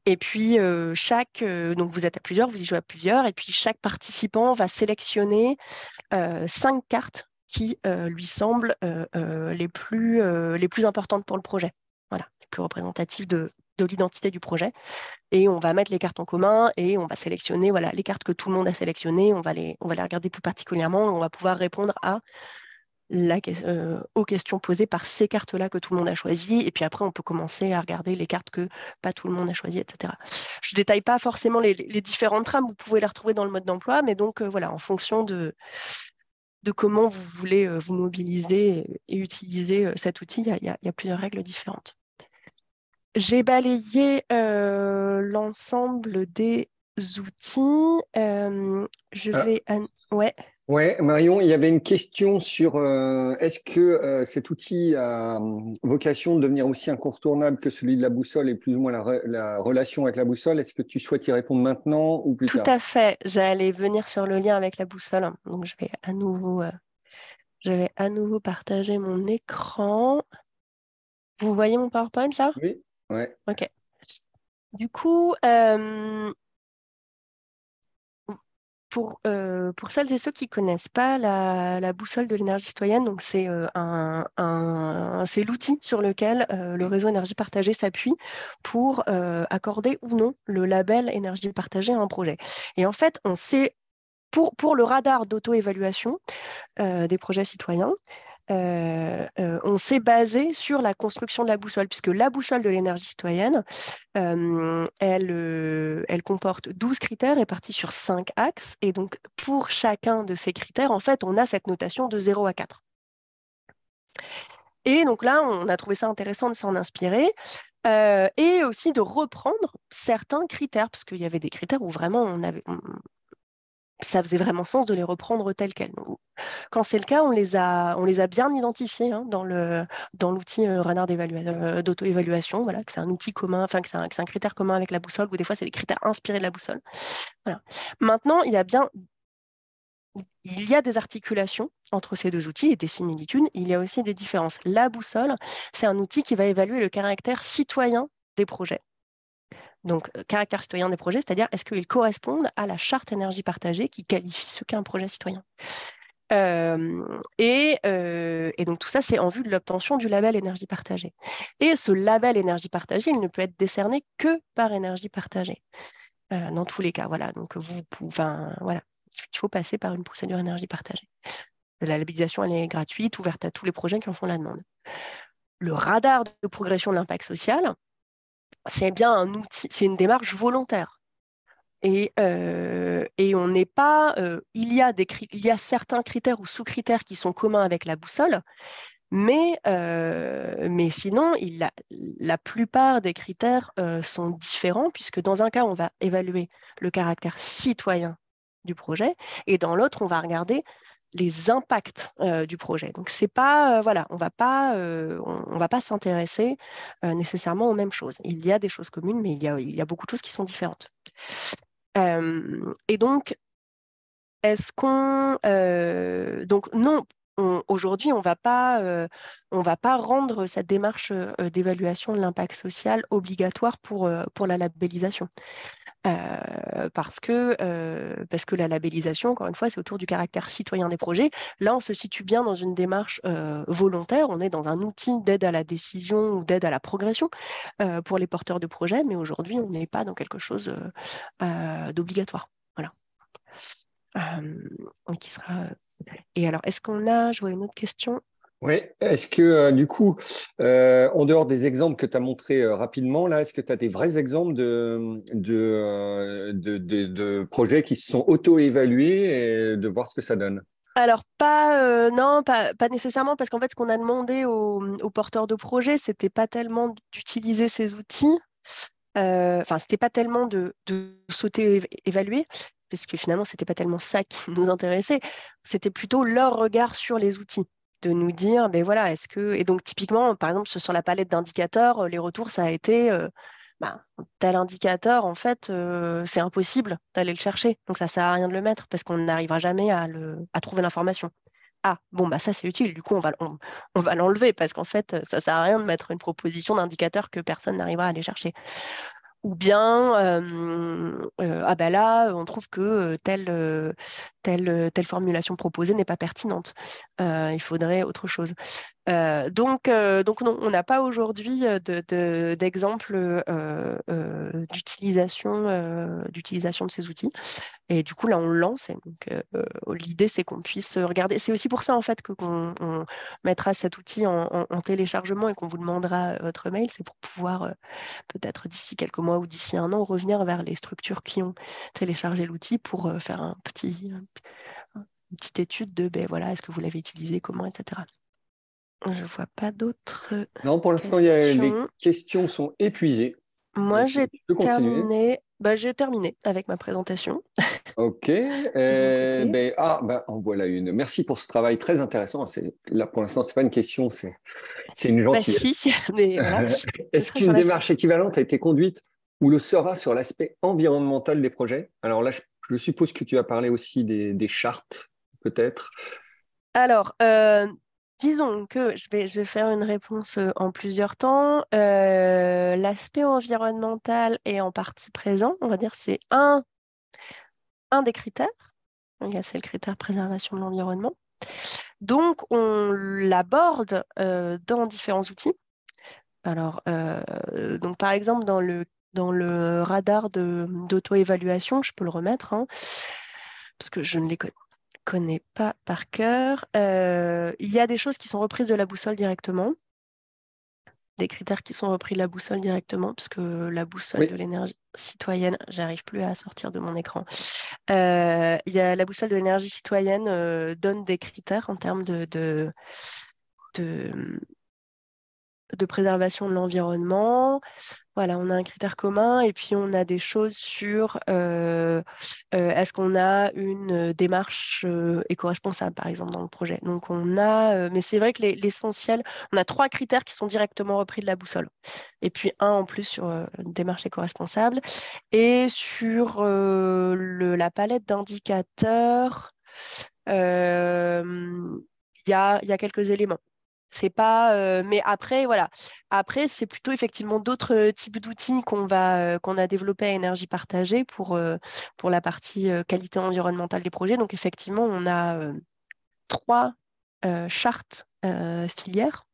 Et puis, chaque, donc vous êtes à plusieurs, vous y jouez à plusieurs, et puis chaque participant va sélectionner cinq cartes qui lui semblent les, plus, les plus importantes pour le projet. Voilà, les plus représentatives de, de l'identité du projet. Et on va mettre les cartes en commun et on va sélectionner voilà, les cartes que tout le monde a sélectionnées. On va les, on va les regarder plus particulièrement. On va pouvoir répondre à euh, aux questions posées par ces cartes-là que tout le monde a choisies. Et puis après, on peut commencer à regarder les cartes que pas tout le monde a choisies, etc. Je ne détaille pas forcément les, différentes trames, vous pouvez les retrouver dans le mode d'emploi, mais donc euh, voilà, en fonction de, de comment vous voulez euh, vous mobiliser et utiliser cet outil, il y, a plusieurs règles différentes. J'ai balayé l'ensemble des outils. je ah. vais... Ouais. Oui, Marion, il y avait une question sur euh, est-ce que euh, cet outil a euh, vocation de devenir aussi incontournable que celui de la boussole et plus ou moins la, relation avec la boussole? Est-ce que tu souhaites y répondre maintenant ou plus tard? Tout à fait. J'allais venir sur le lien avec la boussole. Donc, je vais à nouveau, je vais à nouveau partager mon écran. Vous voyez mon PowerPoint là? Oui. Ouais. OK. Du coup, pour, euh, pour celles et ceux qui ne connaissent pas la, boussole de l'énergie citoyenne, euh, c'est l'outil sur lequel euh, le réseau énergie partagée s'appuie pour accorder ou non le label énergie partagée à un projet. Et en fait, on sait pour le radar d'auto-évaluation des projets citoyens, euh, euh, on s'est basé sur la construction de la boussole, puisque la boussole de l'énergie citoyenne, euh, elle, comporte 12 critères répartis sur 5 axes. Et donc, pour chacun de ces critères, en fait, on a cette notation de 0 à 4. Et donc là, on a trouvé ça intéressant de s'en inspirer. et aussi de reprendre certains critères, parce qu'il y avait des critères où vraiment on avait, ça faisait vraiment sens de les reprendre tels quels. Quand c'est le cas, on les a, on les a bien identifiés hein, dans, dans l'outil euh, radar euh, d'auto-évaluation, voilà, que c'est un outil commun, enfin que c'est un, critère commun avec la boussole, ou des fois c'est des critères inspirés de la boussole. Voilà. Maintenant, il y a bien il y a des articulations entre ces deux outils et des similitudes, il y a aussi des différences. La boussole, c'est un outil qui va évaluer le caractère citoyen des projets. Donc, euh, caractère citoyen des projets, c'est-à-dire est-ce qu'ils correspondent à la charte énergie partagée qui qualifie ce qu'est un projet citoyen? Euh, euh, et, donc tout ça, c'est en vue de l'obtention du label énergie partagée. Et ce label énergie partagée, il ne peut être décerné que par énergie partagée, dans tous les cas. Voilà, donc vous, enfin, voilà, il faut passer par une procédure énergie partagée. La labellisation, elle est gratuite, ouverte à tous les projets qui en font la demande. Le radar de progression de l'impact social, c'est bien un outil, c'est une démarche volontaire. Et, euh, et on n'est pas. Euh, il, y a des, il y a certains critères ou sous-critères qui sont communs avec la boussole, mais, euh, mais sinon, la plupart des critères sont différents, puisque dans un cas, on va évaluer le caractère citoyen du projet, et dans l'autre, on va regarder les impacts du projet. Donc c'est pas voilà, on va pas on, va pas s'intéresser nécessairement aux mêmes choses. Il y a des choses communes, mais il y a, il y a beaucoup de choses qui sont différentes. et donc est-ce qu'on donc non aujourd'hui, on va pas, on va pas rendre cette démarche d'évaluation de l'impact social obligatoire pour, pour la labellisation. Parce, que, parce que la labellisation, encore une fois, c'est autour du caractère citoyen des projets. Là, on se situe bien dans une démarche volontaire, on est dans un outil d'aide à la décision ou d'aide à la progression pour les porteurs de projets, mais aujourd'hui, on n'est pas dans quelque chose d'obligatoire. Voilà. qui sera et alors, est-ce qu'on a, je vois une autre question. Oui, est-ce que euh, du coup, euh, en dehors des exemples que tu as montrés euh, rapidement, là, est-ce que tu as des vrais exemples de, de, de, projets qui se sont auto-évalués et de voir ce que ça donne? Alors, pas, non, pas, pas, nécessairement, parce qu'en fait, ce qu'on a demandé aux, porteurs de projets, c'était pas tellement d'utiliser ces outils, enfin, c'était pas tellement de, de s'auto-évaluer, parce que finalement, ce n'était pas tellement ça qui nous intéressait, c'était plutôt leur regard sur les outils de nous dire, ben voilà, est-ce que... Et donc, typiquement, par exemple, sur la palette d'indicateurs, les retours, ça a été, euh, ben, tel indicateur, en fait, euh, c'est impossible d'aller le chercher. Donc, ça ne sert à rien de le mettre parce qu'on n'arrivera jamais à, le, trouver l'information. Ah, bon, bah ça, c'est utile. Du coup, on va, on va l'enlever parce qu'en fait, ça ne sert à rien de mettre une proposition d'indicateur que personne n'arrivera à aller chercher ou bien ah ben là on trouve que telle, telle formulation proposée n'est pas pertinente. il faudrait autre chose. Donc, donc non, on n'a pas aujourd'hui d'exemple de, d'utilisation de ces outils. Et du coup, là, on le lance. l'idée, c'est qu'on puisse regarder. C'est aussi pour ça, en fait, qu'on mettra cet outil en, téléchargement et qu'on vous demandera votre mail. C'est pour pouvoir, peut-être d'ici quelques mois ou d'ici un an, revenir vers les structures qui ont téléchargé l'outil pour faire un petit, une petite étude de, ben voilà, est-ce que vous l'avez utilisé, comment, etc. Je ne vois pas d'autres. Non, pour l'instant, les questions sont épuisées. Moi, j'ai terminé. Bah, j'ai terminé avec ma présentation. Ok. Eh ben, ah, ben, en voilà une. Merci pour ce travail très intéressant. Là, pour l'instant, ce n'est pas une question, c'est une bah, gentillesse. Est-ce qu'une démarche équivalente a été conduite ou le sera sur l'aspect environnemental des projets? Alors là, je, suppose que tu as parlé aussi des, chartes, peut-être. Alors, euh, Disons que je vais, faire une réponse euh, en plusieurs temps. Euh, l'aspect environnemental est en partie présent. On va dire c'est un, des critères. C'est le critère préservation de l'environnement. Donc, on l'aborde euh, dans différents outils. Alors, donc par exemple, dans le, dans le radar d'auto-évaluation, je peux le remettre, hein, parce que je ne les connais connais pas par cœur. Euh, il y a des choses qui sont reprises de la boussole directement, des critères qui sont repris de la boussole directement, parce que la boussole de l'énergie citoyenne, j'arrive plus à sortir de mon écran. Euh, il y a la boussole de l'énergie citoyenne euh, donne des critères en termes de, de, de préservation de l'environnement. Voilà, on a un critère commun et puis on a des choses sur euh, euh, est-ce qu'on a une démarche euh, éco-responsable, par exemple, dans le projet? Donc on a, mais c'est vrai que l'essentiel, on a trois critères qui sont directement repris de la boussole. Et puis un en plus sur une démarche éco-responsable. Et sur la palette d'indicateurs, il y a, y a quelques éléments. C'est pas, euh, mais après, voilà. Après, c'est plutôt effectivement d'autres euh, types d'outils qu'on va, euh, qu'on a développés à énergie partagée pour, pour la partie qualité environnementale des projets. Donc, effectivement, on a trois chartes filières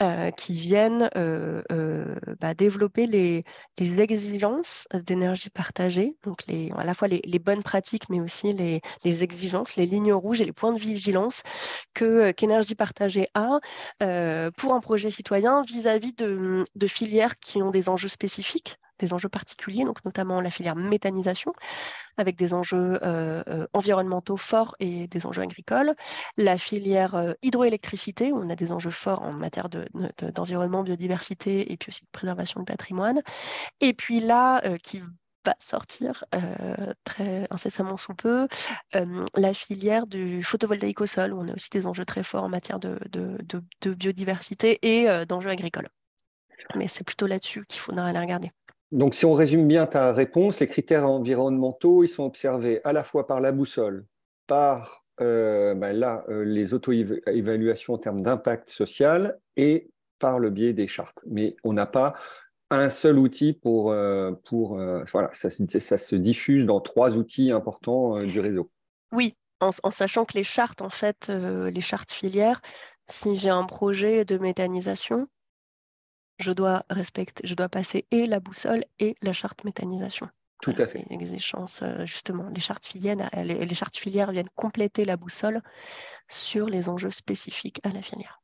euh, qui viennent euh, euh, bah, développer les, exigences d'énergie partagée, donc à la fois les, bonnes pratiques, mais aussi les, exigences, les lignes rouges et les points de vigilance que qu'énergie partagée a pour un projet citoyen vis-à-vis de filières qui ont des enjeux spécifiques des enjeux particuliers, donc notamment la filière méthanisation, avec des enjeux euh, euh, environnementaux forts et des enjeux agricoles, la filière euh, hydroélectricité, où on a des enjeux forts en matière d'environnement, biodiversité et puis aussi de préservation du patrimoine, et puis là, qui va sortir très incessamment sous peu la filière du photovoltaïque au sol, où on a aussi des enjeux très forts en matière de, de biodiversité et d'enjeux agricoles. Mais c'est plutôt là-dessus qu'il faudra aller regarder. Donc, si on résume bien ta réponse, les critères environnementaux, ils sont observés à la fois par la boussole, par euh, ben là, euh, les auto-évaluations en termes d'impact social et par le biais des chartes. Mais on n'a pas un seul outil pour... Euh, pour voilà, ça, ça, se diffuse dans trois outils importants du réseau. Oui, en, en, sachant que les chartes, en fait, les chartes filières, si j'ai un projet de méthanisation, je dois respecter, je dois passer et la boussole et la charte méthanisation. Tout à fait. Les échanges, euh, justement, les chartes filières, les chartes filières viennent compléter la boussole sur les enjeux spécifiques à la filière.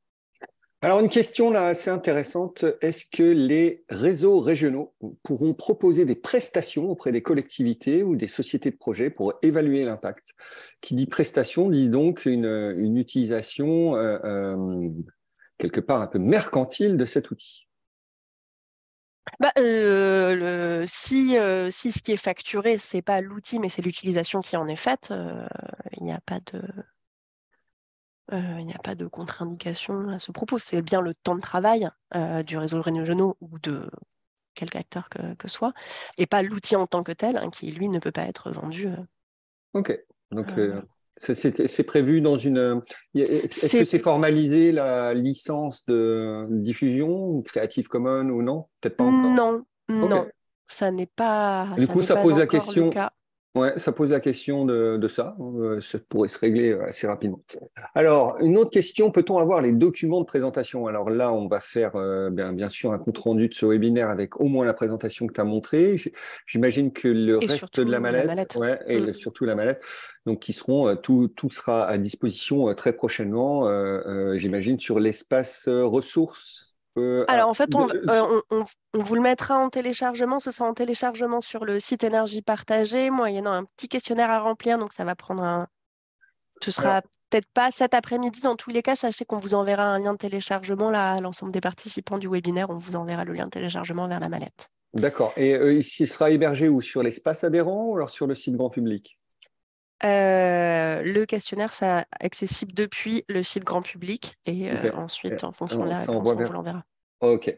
Alors une question là assez intéressante, est-ce que les réseaux régionaux pourront proposer des prestations auprès des collectivités ou des sociétés de projet pour évaluer l'impact? Qui dit prestation dit donc une, utilisation euh, euh, quelque part un peu mercantile de cet outil. Bah, euh, si, euh, si ce qui est facturé, c'est pas l'outil, mais c'est l'utilisation qui en est faite, euh, il n'y a pas de. il n'y a pas de contre-indication à ce propos. C'est bien le temps de travail du réseau régionaux ou de quelque acteur que, que soit, et pas l'outil en tant que tel, hein, qui lui ne peut pas être vendu. ok. Donc, c'est prévu dans une. Est-ce que c'est formalisé la licence de diffusion, Creative Commons ou non? Peut-être pas encore. Non, non, ça n'est pas. Du coup, ça pose la question. Ouais, ça pose la question de, ça. Euh, ça pourrait se régler euh, assez rapidement. Alors, une autre question, peut-on avoir les documents de présentation? Alors là, on va faire euh, bien, bien, sûr un compte-rendu de ce webinaire avec au moins la présentation que tu as montrée. J'imagine que le reste de la mallette, Ouais, et mm. surtout la mallette, donc qui seront, tout, tout sera à disposition très prochainement, j'imagine, sur l'espace ressources euh, Alors en fait, euh, on, vous le mettra en téléchargement. Ce sera en téléchargement sur le site énergie partagée, moyennant un petit questionnaire à remplir. Donc ça va prendre un. Ce sera peut-être pas cet après-midi. Dans tous les cas, sachez qu'on vous enverra un lien de téléchargement là, à l'ensemble des participants du webinaire. On vous enverra le lien de téléchargement vers la mallette. D'accord. Et euh, il sera hébergé où? Sur l'espace adhérent ou alors sur le site grand public? Le questionnaire, c'est accessible depuis le site grand public et ensuite, en fonction de la réponse, on vous l'enverra. Ok,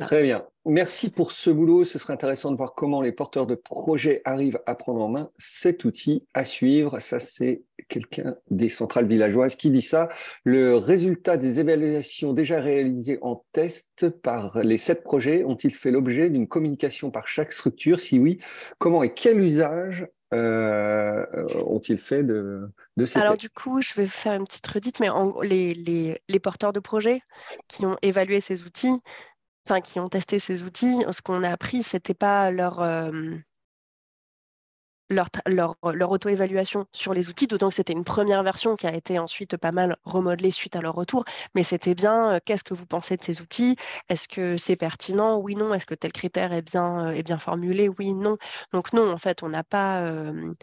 très bien. Merci pour ce boulot. Ce serait intéressant de voir comment les porteurs de projets arrivent à prendre en main cet outil à suivre. Ça, c'est quelqu'un des centrales villageoises qui dit ça. Le résultat des évaluations déjà réalisées en test par les sept projets ont-ils fait l'objet d'une communication par chaque structure? Si oui, comment et quel usage euh, ont-ils fait de, de ces Alors du coup, je vais faire une petite redite, mais les, les, les, porteurs de projets qui ont évalué ces outils, enfin qui ont testé ces outils, ce qu'on a appris, c'était pas leur, euh, leur, leur, auto-évaluation sur les outils, d'autant que c'était une première version qui a été ensuite pas mal remodelée suite à leur retour. Mais c'était bien, euh, qu'est-ce que vous pensez de ces outils? Est-ce que c'est pertinent? Oui, non. Est-ce que tel critère est bien, euh, est bien formulé? Oui, non. Donc non, en fait, on n'a pas, euh,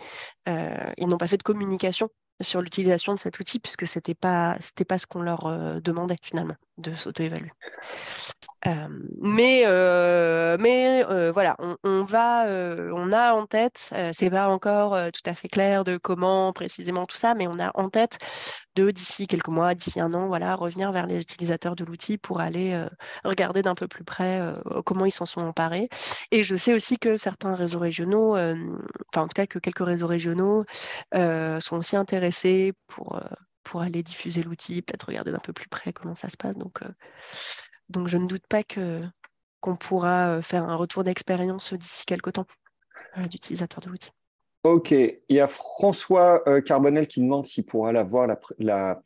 ils n'ont pas fait de communication sur l'utilisation de cet outil puisque c'était pas c'était pas ce qu'on leur demandait finalement de s'auto-évaluer. mais mais voilà, on, va, on a en tête, c'est pas encore tout à fait clair de comment précisément tout ça, mais on a en tête de d'ici quelques mois, d'ici un an, voilà, revenir vers les utilisateurs de l'outil pour aller regarder d'un peu plus près comment ils s'en sont emparés. Et je sais aussi que certains réseaux régionaux, enfin en tout cas que quelques réseaux régionaux sont aussi intéressés pour pour aller diffuser l'outil, peut-être regarder d'un peu plus près comment ça se passe. Donc, donc je ne doute pas qu'on pourra faire un retour d'expérience d'ici quelques temps d'utilisateurs de l'outil. Ok, il y a François euh, Carbonel qui demande s'il pourra la voir la,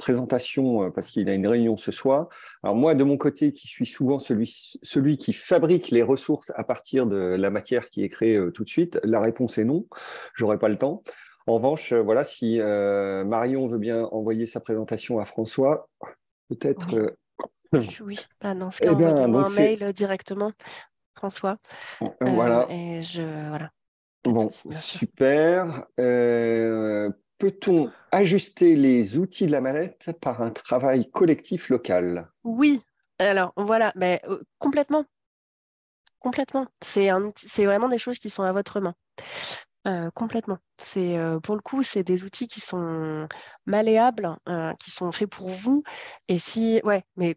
présentation euh, parce qu'il a une réunion ce soir. Alors moi, de mon côté, qui suis souvent celui, qui fabrique les ressources à partir de la matière qui est créée euh, tout de suite, la réponse est non, j'aurai pas le temps. En revanche, voilà, si Marion veut bien envoyer sa présentation à François, peut-être... Oui, ah, dans ce eh un mail directement, François. voilà. et je... Voilà. Bon, super. Euh, peut-on ajuster les outils de la mallette par un travail collectif local? Oui, alors voilà, mais euh, complètement. complètement. C'est vraiment des choses qui sont à votre main. Euh, complètement. C'est euh, pour le coup, c'est des outils qui sont malléables, euh, qui sont faits pour vous. Et si, ouais, mais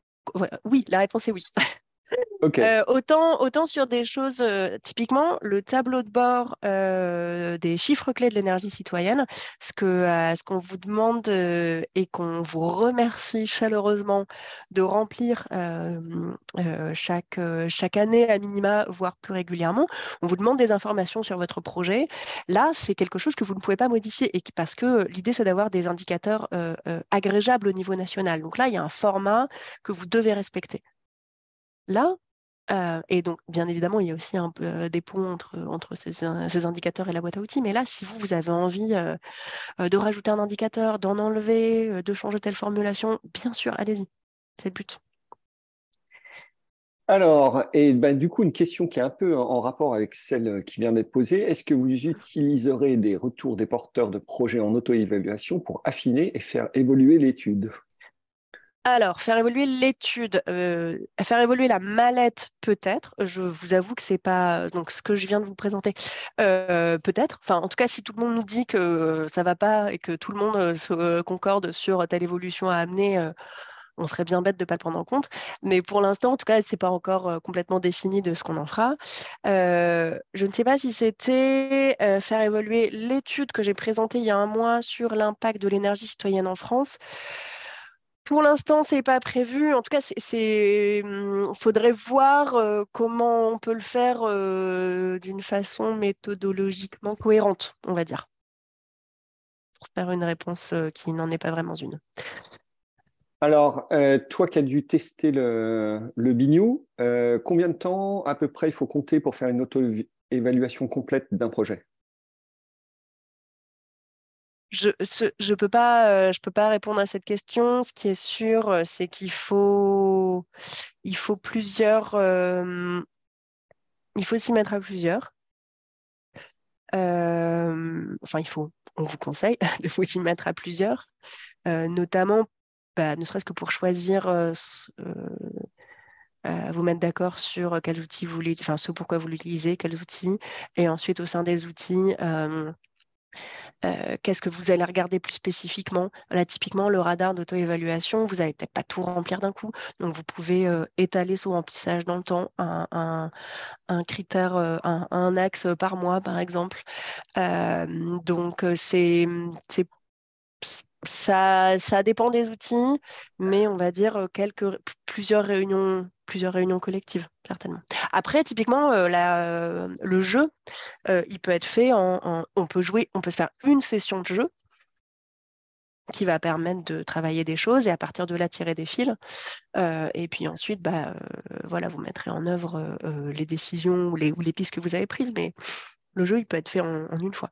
oui, la réponse est oui. Euh, autant, sur des choses, euh, typiquement, le tableau de bord euh, des chiffres clés de l'énergie citoyenne, ce qu'on vous demande et qu'on vous remercie chaleureusement de remplir chaque, année à minima, voire plus régulièrement, on vous demande des informations sur votre projet. Là, c'est quelque chose que vous ne pouvez pas modifier parce que l'idée, c'est d'avoir des indicateurs agrégeables au niveau national. Donc là, il y a un format que vous devez respecter. Là, euh, et donc, bien évidemment, il y a aussi un peu euh, des ponts entre, entre ces, indicateurs et la boîte à outils. Mais là, si vous, vous avez envie euh, de rajouter un indicateur, d'en enlever, de changer telle formulation, bien sûr, allez-y. C'est le but. Alors, et ben, du coup, une question qui est un peu en rapport avec celle qui vient d'être posée. Est-ce que vous utiliserez des retours des porteurs de projets en auto-évaluation pour affiner et faire évoluer l'étude? Alors, faire évoluer l'étude, euh, faire évoluer la mallette, peut-être. Je vous avoue que c'est pas ce que je viens de vous présenter, euh, peut-être. Enfin, en tout cas, si tout le monde nous dit que ça va pas et que tout le monde euh, se concorde sur telle évolution à amener, on serait bien bête de ne pas le prendre en compte. Mais pour l'instant, en tout cas, c'est pas encore complètement défini de ce qu'on en fera. je ne sais pas si c'était faire évoluer l'étude que j'ai présentée il y a un mois sur l'impact de l'énergie citoyenne en France. Pour l'instant, ce n'est pas prévu. En tout cas, il hum, faudrait voir euh, comment on peut le faire euh, d'une façon méthodologiquement cohérente, on va dire, pour faire une réponse euh, qui n'en est pas vraiment une. Alors, toi qui as dû tester le, le combien de temps à peu près il faut compter pour faire une auto-évaluation complète d'un projet? Je ne peux, pas, euh, peux pas répondre à cette question. Ce qui est sûr, euh, c'est qu'il faut, plusieurs. Euh, il faut s'y mettre à plusieurs. enfin, il faut, on vous conseille de vous mettre à plusieurs, notamment, bah, ne serait-ce que pour choisir, vous mettre d'accord sur quels outils vous enfin, ce pourquoi vous l'utilisez, quels outils, et ensuite au sein des outils euh, qu'est-ce que vous allez regarder plus spécifiquement? Là, typiquement, le radar d'auto-évaluation, vous n'allez peut-être pas tout remplir d'un coup. Donc, vous pouvez euh, étaler son remplissage dans le temps, un, critère, euh, un, axe par mois, par exemple. donc, c'est ça, dépend des outils, mais on va dire quelques, plusieurs réunions collectives, certainement. Après, typiquement, euh, euh, le jeu, euh, il peut être fait en, On peut jouer, on peut se faire une session de jeu qui va permettre de travailler des choses et à partir de là tirer des fils. et puis ensuite, bah, voilà, vous mettrez en œuvre les décisions ou les, pistes que vous avez prises, mais le jeu, il peut être fait en une fois.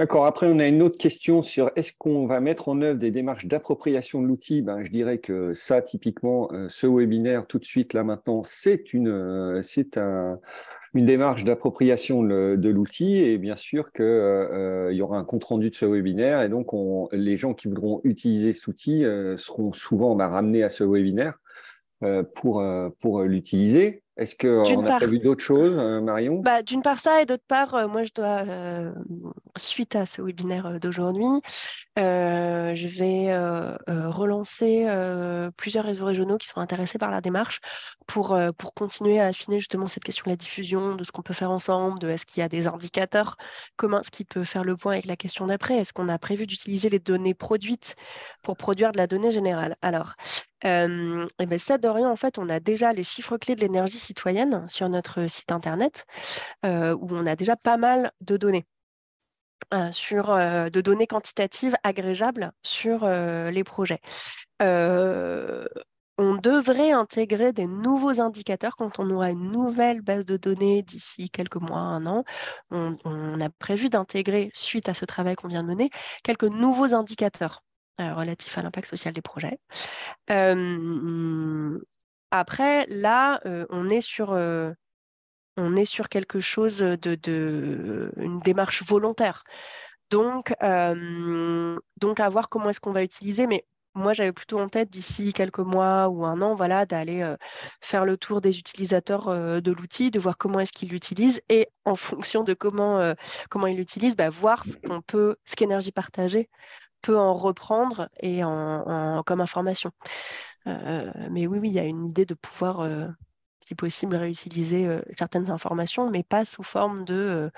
D'accord. Après, on a une autre question sur est-ce qu'on va mettre en œuvre des démarches d'appropriation de l'outil? Ben, Je dirais que ça, typiquement, euh, ce webinaire, tout de suite, là maintenant, c'est une, euh, c'est une démarche d'appropriation de, l'outil et bien sûr qu'il euh, y aura un compte-rendu de ce webinaire et donc les gens qui voudront utiliser cet outil seront souvent bah, ramenés à ce webinaire pour, pour l'utiliser. Est-ce qu'on a prévu d'autres choses, euh, Marion? Bah, D'une part ça, et d'autre part, euh, moi je dois, euh, suite à ce webinaire d'aujourd'hui, je vais relancer plusieurs réseaux régionaux qui sont intéressés par la démarche pour, pour continuer à affiner justement cette question de la diffusion, de ce qu'on peut faire ensemble, de est-ce qu'il y a des indicateurs communs, ce qui peut faire le point avec la question d'après, est-ce qu'on a prévu d'utiliser les données produites pour produire de la donnée générale? Alors, euh, et bien ça, Dorian, en fait, on a déjà les chiffres clés de l'énergie citoyenne sur notre site internet, euh, où on a déjà pas mal de données. Euh, sur de données quantitatives agrégeables sur les projets. on devrait intégrer des nouveaux indicateurs quand on aura une nouvelle base de données d'ici quelques mois, un an. On a prévu d'intégrer, suite à ce travail qu'on vient de mener, quelques nouveaux indicateurs euh, relatif à l'impact social des projets. Euh, après, là, euh, on est sur quelque chose de, une démarche volontaire. Donc, à voir comment est-ce qu'on va utiliser, mais moi, j'avais plutôt en tête d'ici quelques mois ou un an, voilà, d'aller faire le tour des utilisateurs de l'outil, de voir comment est-ce qu'ils l'utilisent et en fonction de comment, comment ils l'utilisent, bah, voir ce qu'on peut, ce qu'énergie partagée peut en reprendre et en, comme information. mais oui, oui, il y a une idée de pouvoir, si possible, réutiliser certaines informations, mais pas sous forme de.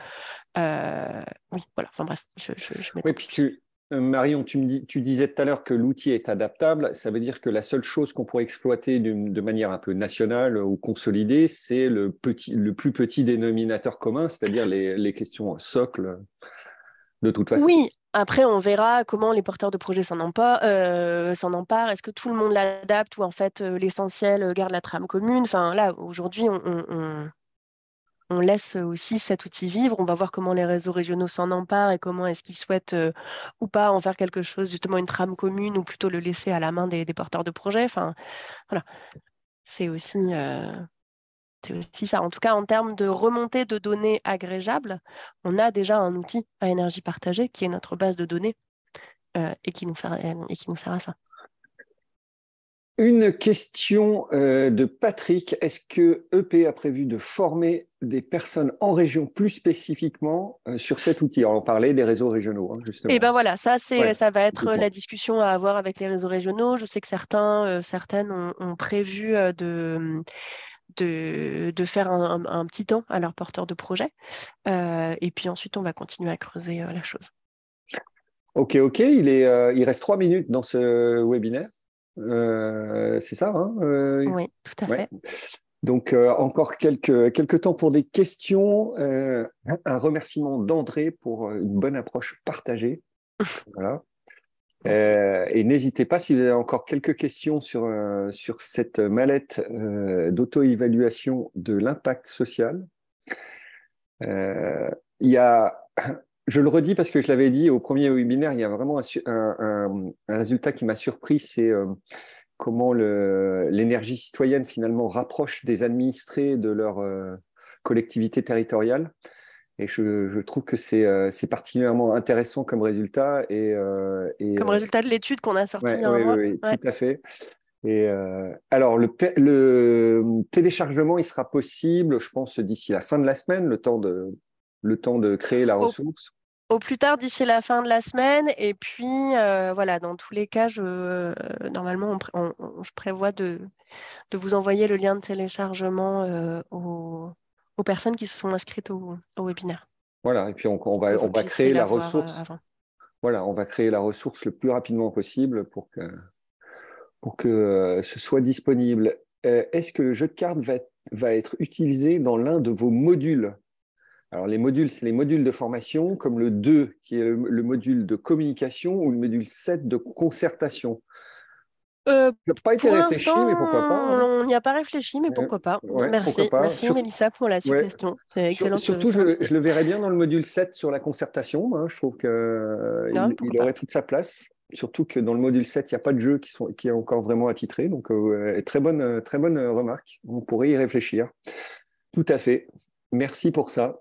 oui, voilà. Enfin bref, je, je, je oui, puis tu, euh, Marion, tu, disais tout à l'heure que l'outil est adaptable. Ça veut dire que la seule chose qu'on pourrait exploiter de, manière un peu nationale ou consolidée, c'est le, plus petit dénominateur commun, c'est-à-dire les, questions socles Oui, après, on verra comment les porteurs de projets s'en emparent. Euh, Est-ce que tout le monde l'adapte ou en fait euh, l'essentiel garde la trame commune? Enfin, là, aujourd'hui, on, laisse aussi cet outil vivre. On va voir comment les réseaux régionaux s'en emparent et comment est-ce qu'ils souhaitent euh, ou pas en faire quelque chose, justement une trame commune ou plutôt le laisser à la main des, porteurs de projets. Enfin, voilà. C'est aussi, euh, aussi ça. En tout cas, en termes de remontée de données agrégeables, on a déjà un outil à énergie partagée qui est notre base de données euh, et, qui nous et qui nous sert à ça. Une question euh, de Patrick. Est-ce que EP a prévu de former des personnes en région plus spécifiquement euh, sur cet outil? On parlait des réseaux régionaux, hein, justement. Et eh ben voilà, ça, c'est, ça va être la discussion à avoir avec les réseaux régionaux. Je sais que certains, euh, certaines ont, prévu de, de, faire un, petit temps à leur porteur de projet. et puis ensuite, on va continuer à creuser la chose. Ok, ok. Il, est, il reste trois minutes dans ce webinaire. Euh, c'est ça hein euh, Oui, tout à fait. Donc, euh, encore quelques, quelques temps pour des questions. un remerciement d'André pour une bonne approche partagée. voilà. Et n'hésitez pas si vous avez encore quelques questions sur, sur cette mallette d'auto-évaluation de l'impact social. Il y a je le redis parce que je l'avais dit au premier webinaire, il y a vraiment un, résultat qui m'a surpris, c'est euh, comment l'énergie citoyenne finalement rapproche des administrés de leur euh, collectivité territoriale. Et je, trouve que euh, c'est particulièrement intéressant comme résultat. Et, comme résultat de l'étude qu'on a sortie il y a un Oui, tout à fait. Et alors, le, le, téléchargement, il sera possible, je pense, d'ici la fin de la semaine, le temps de, le temps de créer la ressource au plus tard d'ici la fin de la semaine. Et puis, euh, voilà, dans tous les cas, je, euh, normalement, je prévois de, de, vous envoyer le lien de téléchargement euh, aux, personnes qui se sont inscrites au, webinaire. Voilà, et puis on, va, on va créer la ressource. Voilà, on va créer la ressource le plus rapidement possible pour que, pour que ce soit disponible. Est-ce que le jeu de cartes va, va être utilisé dans l'un de vos modules? Alors, les modules, c'est les modules de formation, comme le 2, qui est le, module de communication, ou le module 7 de concertation. Euh, pas été réfléchi, mais pourquoi pas hein. On n'y a pas réfléchi, mais pourquoi pas Merci, merci Mélissa pour la suggestion. C'est excellent. surtout, je, le verrais bien dans le module 7 sur la concertation. Hein. Je trouve qu'il il aurait toute sa place. Surtout que dans le module 7, il n'y a pas de jeu qui, sont, qui est encore vraiment attitré. Donc, euh, très, bonne, très bonne remarque. On pourrait y réfléchir. Tout à fait. Merci pour ça.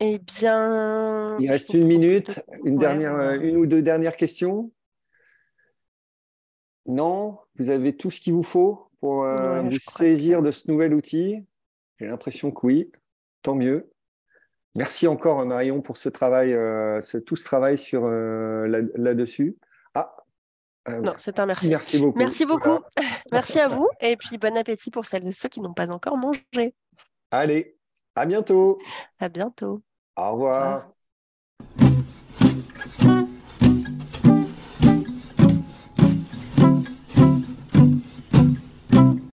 Eh bien. Il reste une minute, une, dernière, une ou deux dernières questions. Non Vous avez tout ce qu'il vous faut pour euh, vous saisir de ce nouvel outil J'ai l'impression que oui. Tant mieux. Merci encore Marion pour ce travail, euh, ce, tout ce travail sur euh, là-dessus. ah, non, c'est un merci. Merci beaucoup. Merci beaucoup. merci à vous et puis bon appétit pour celles et ceux qui n'ont pas encore mangé. Allez, à bientôt. À bientôt. Au revoir.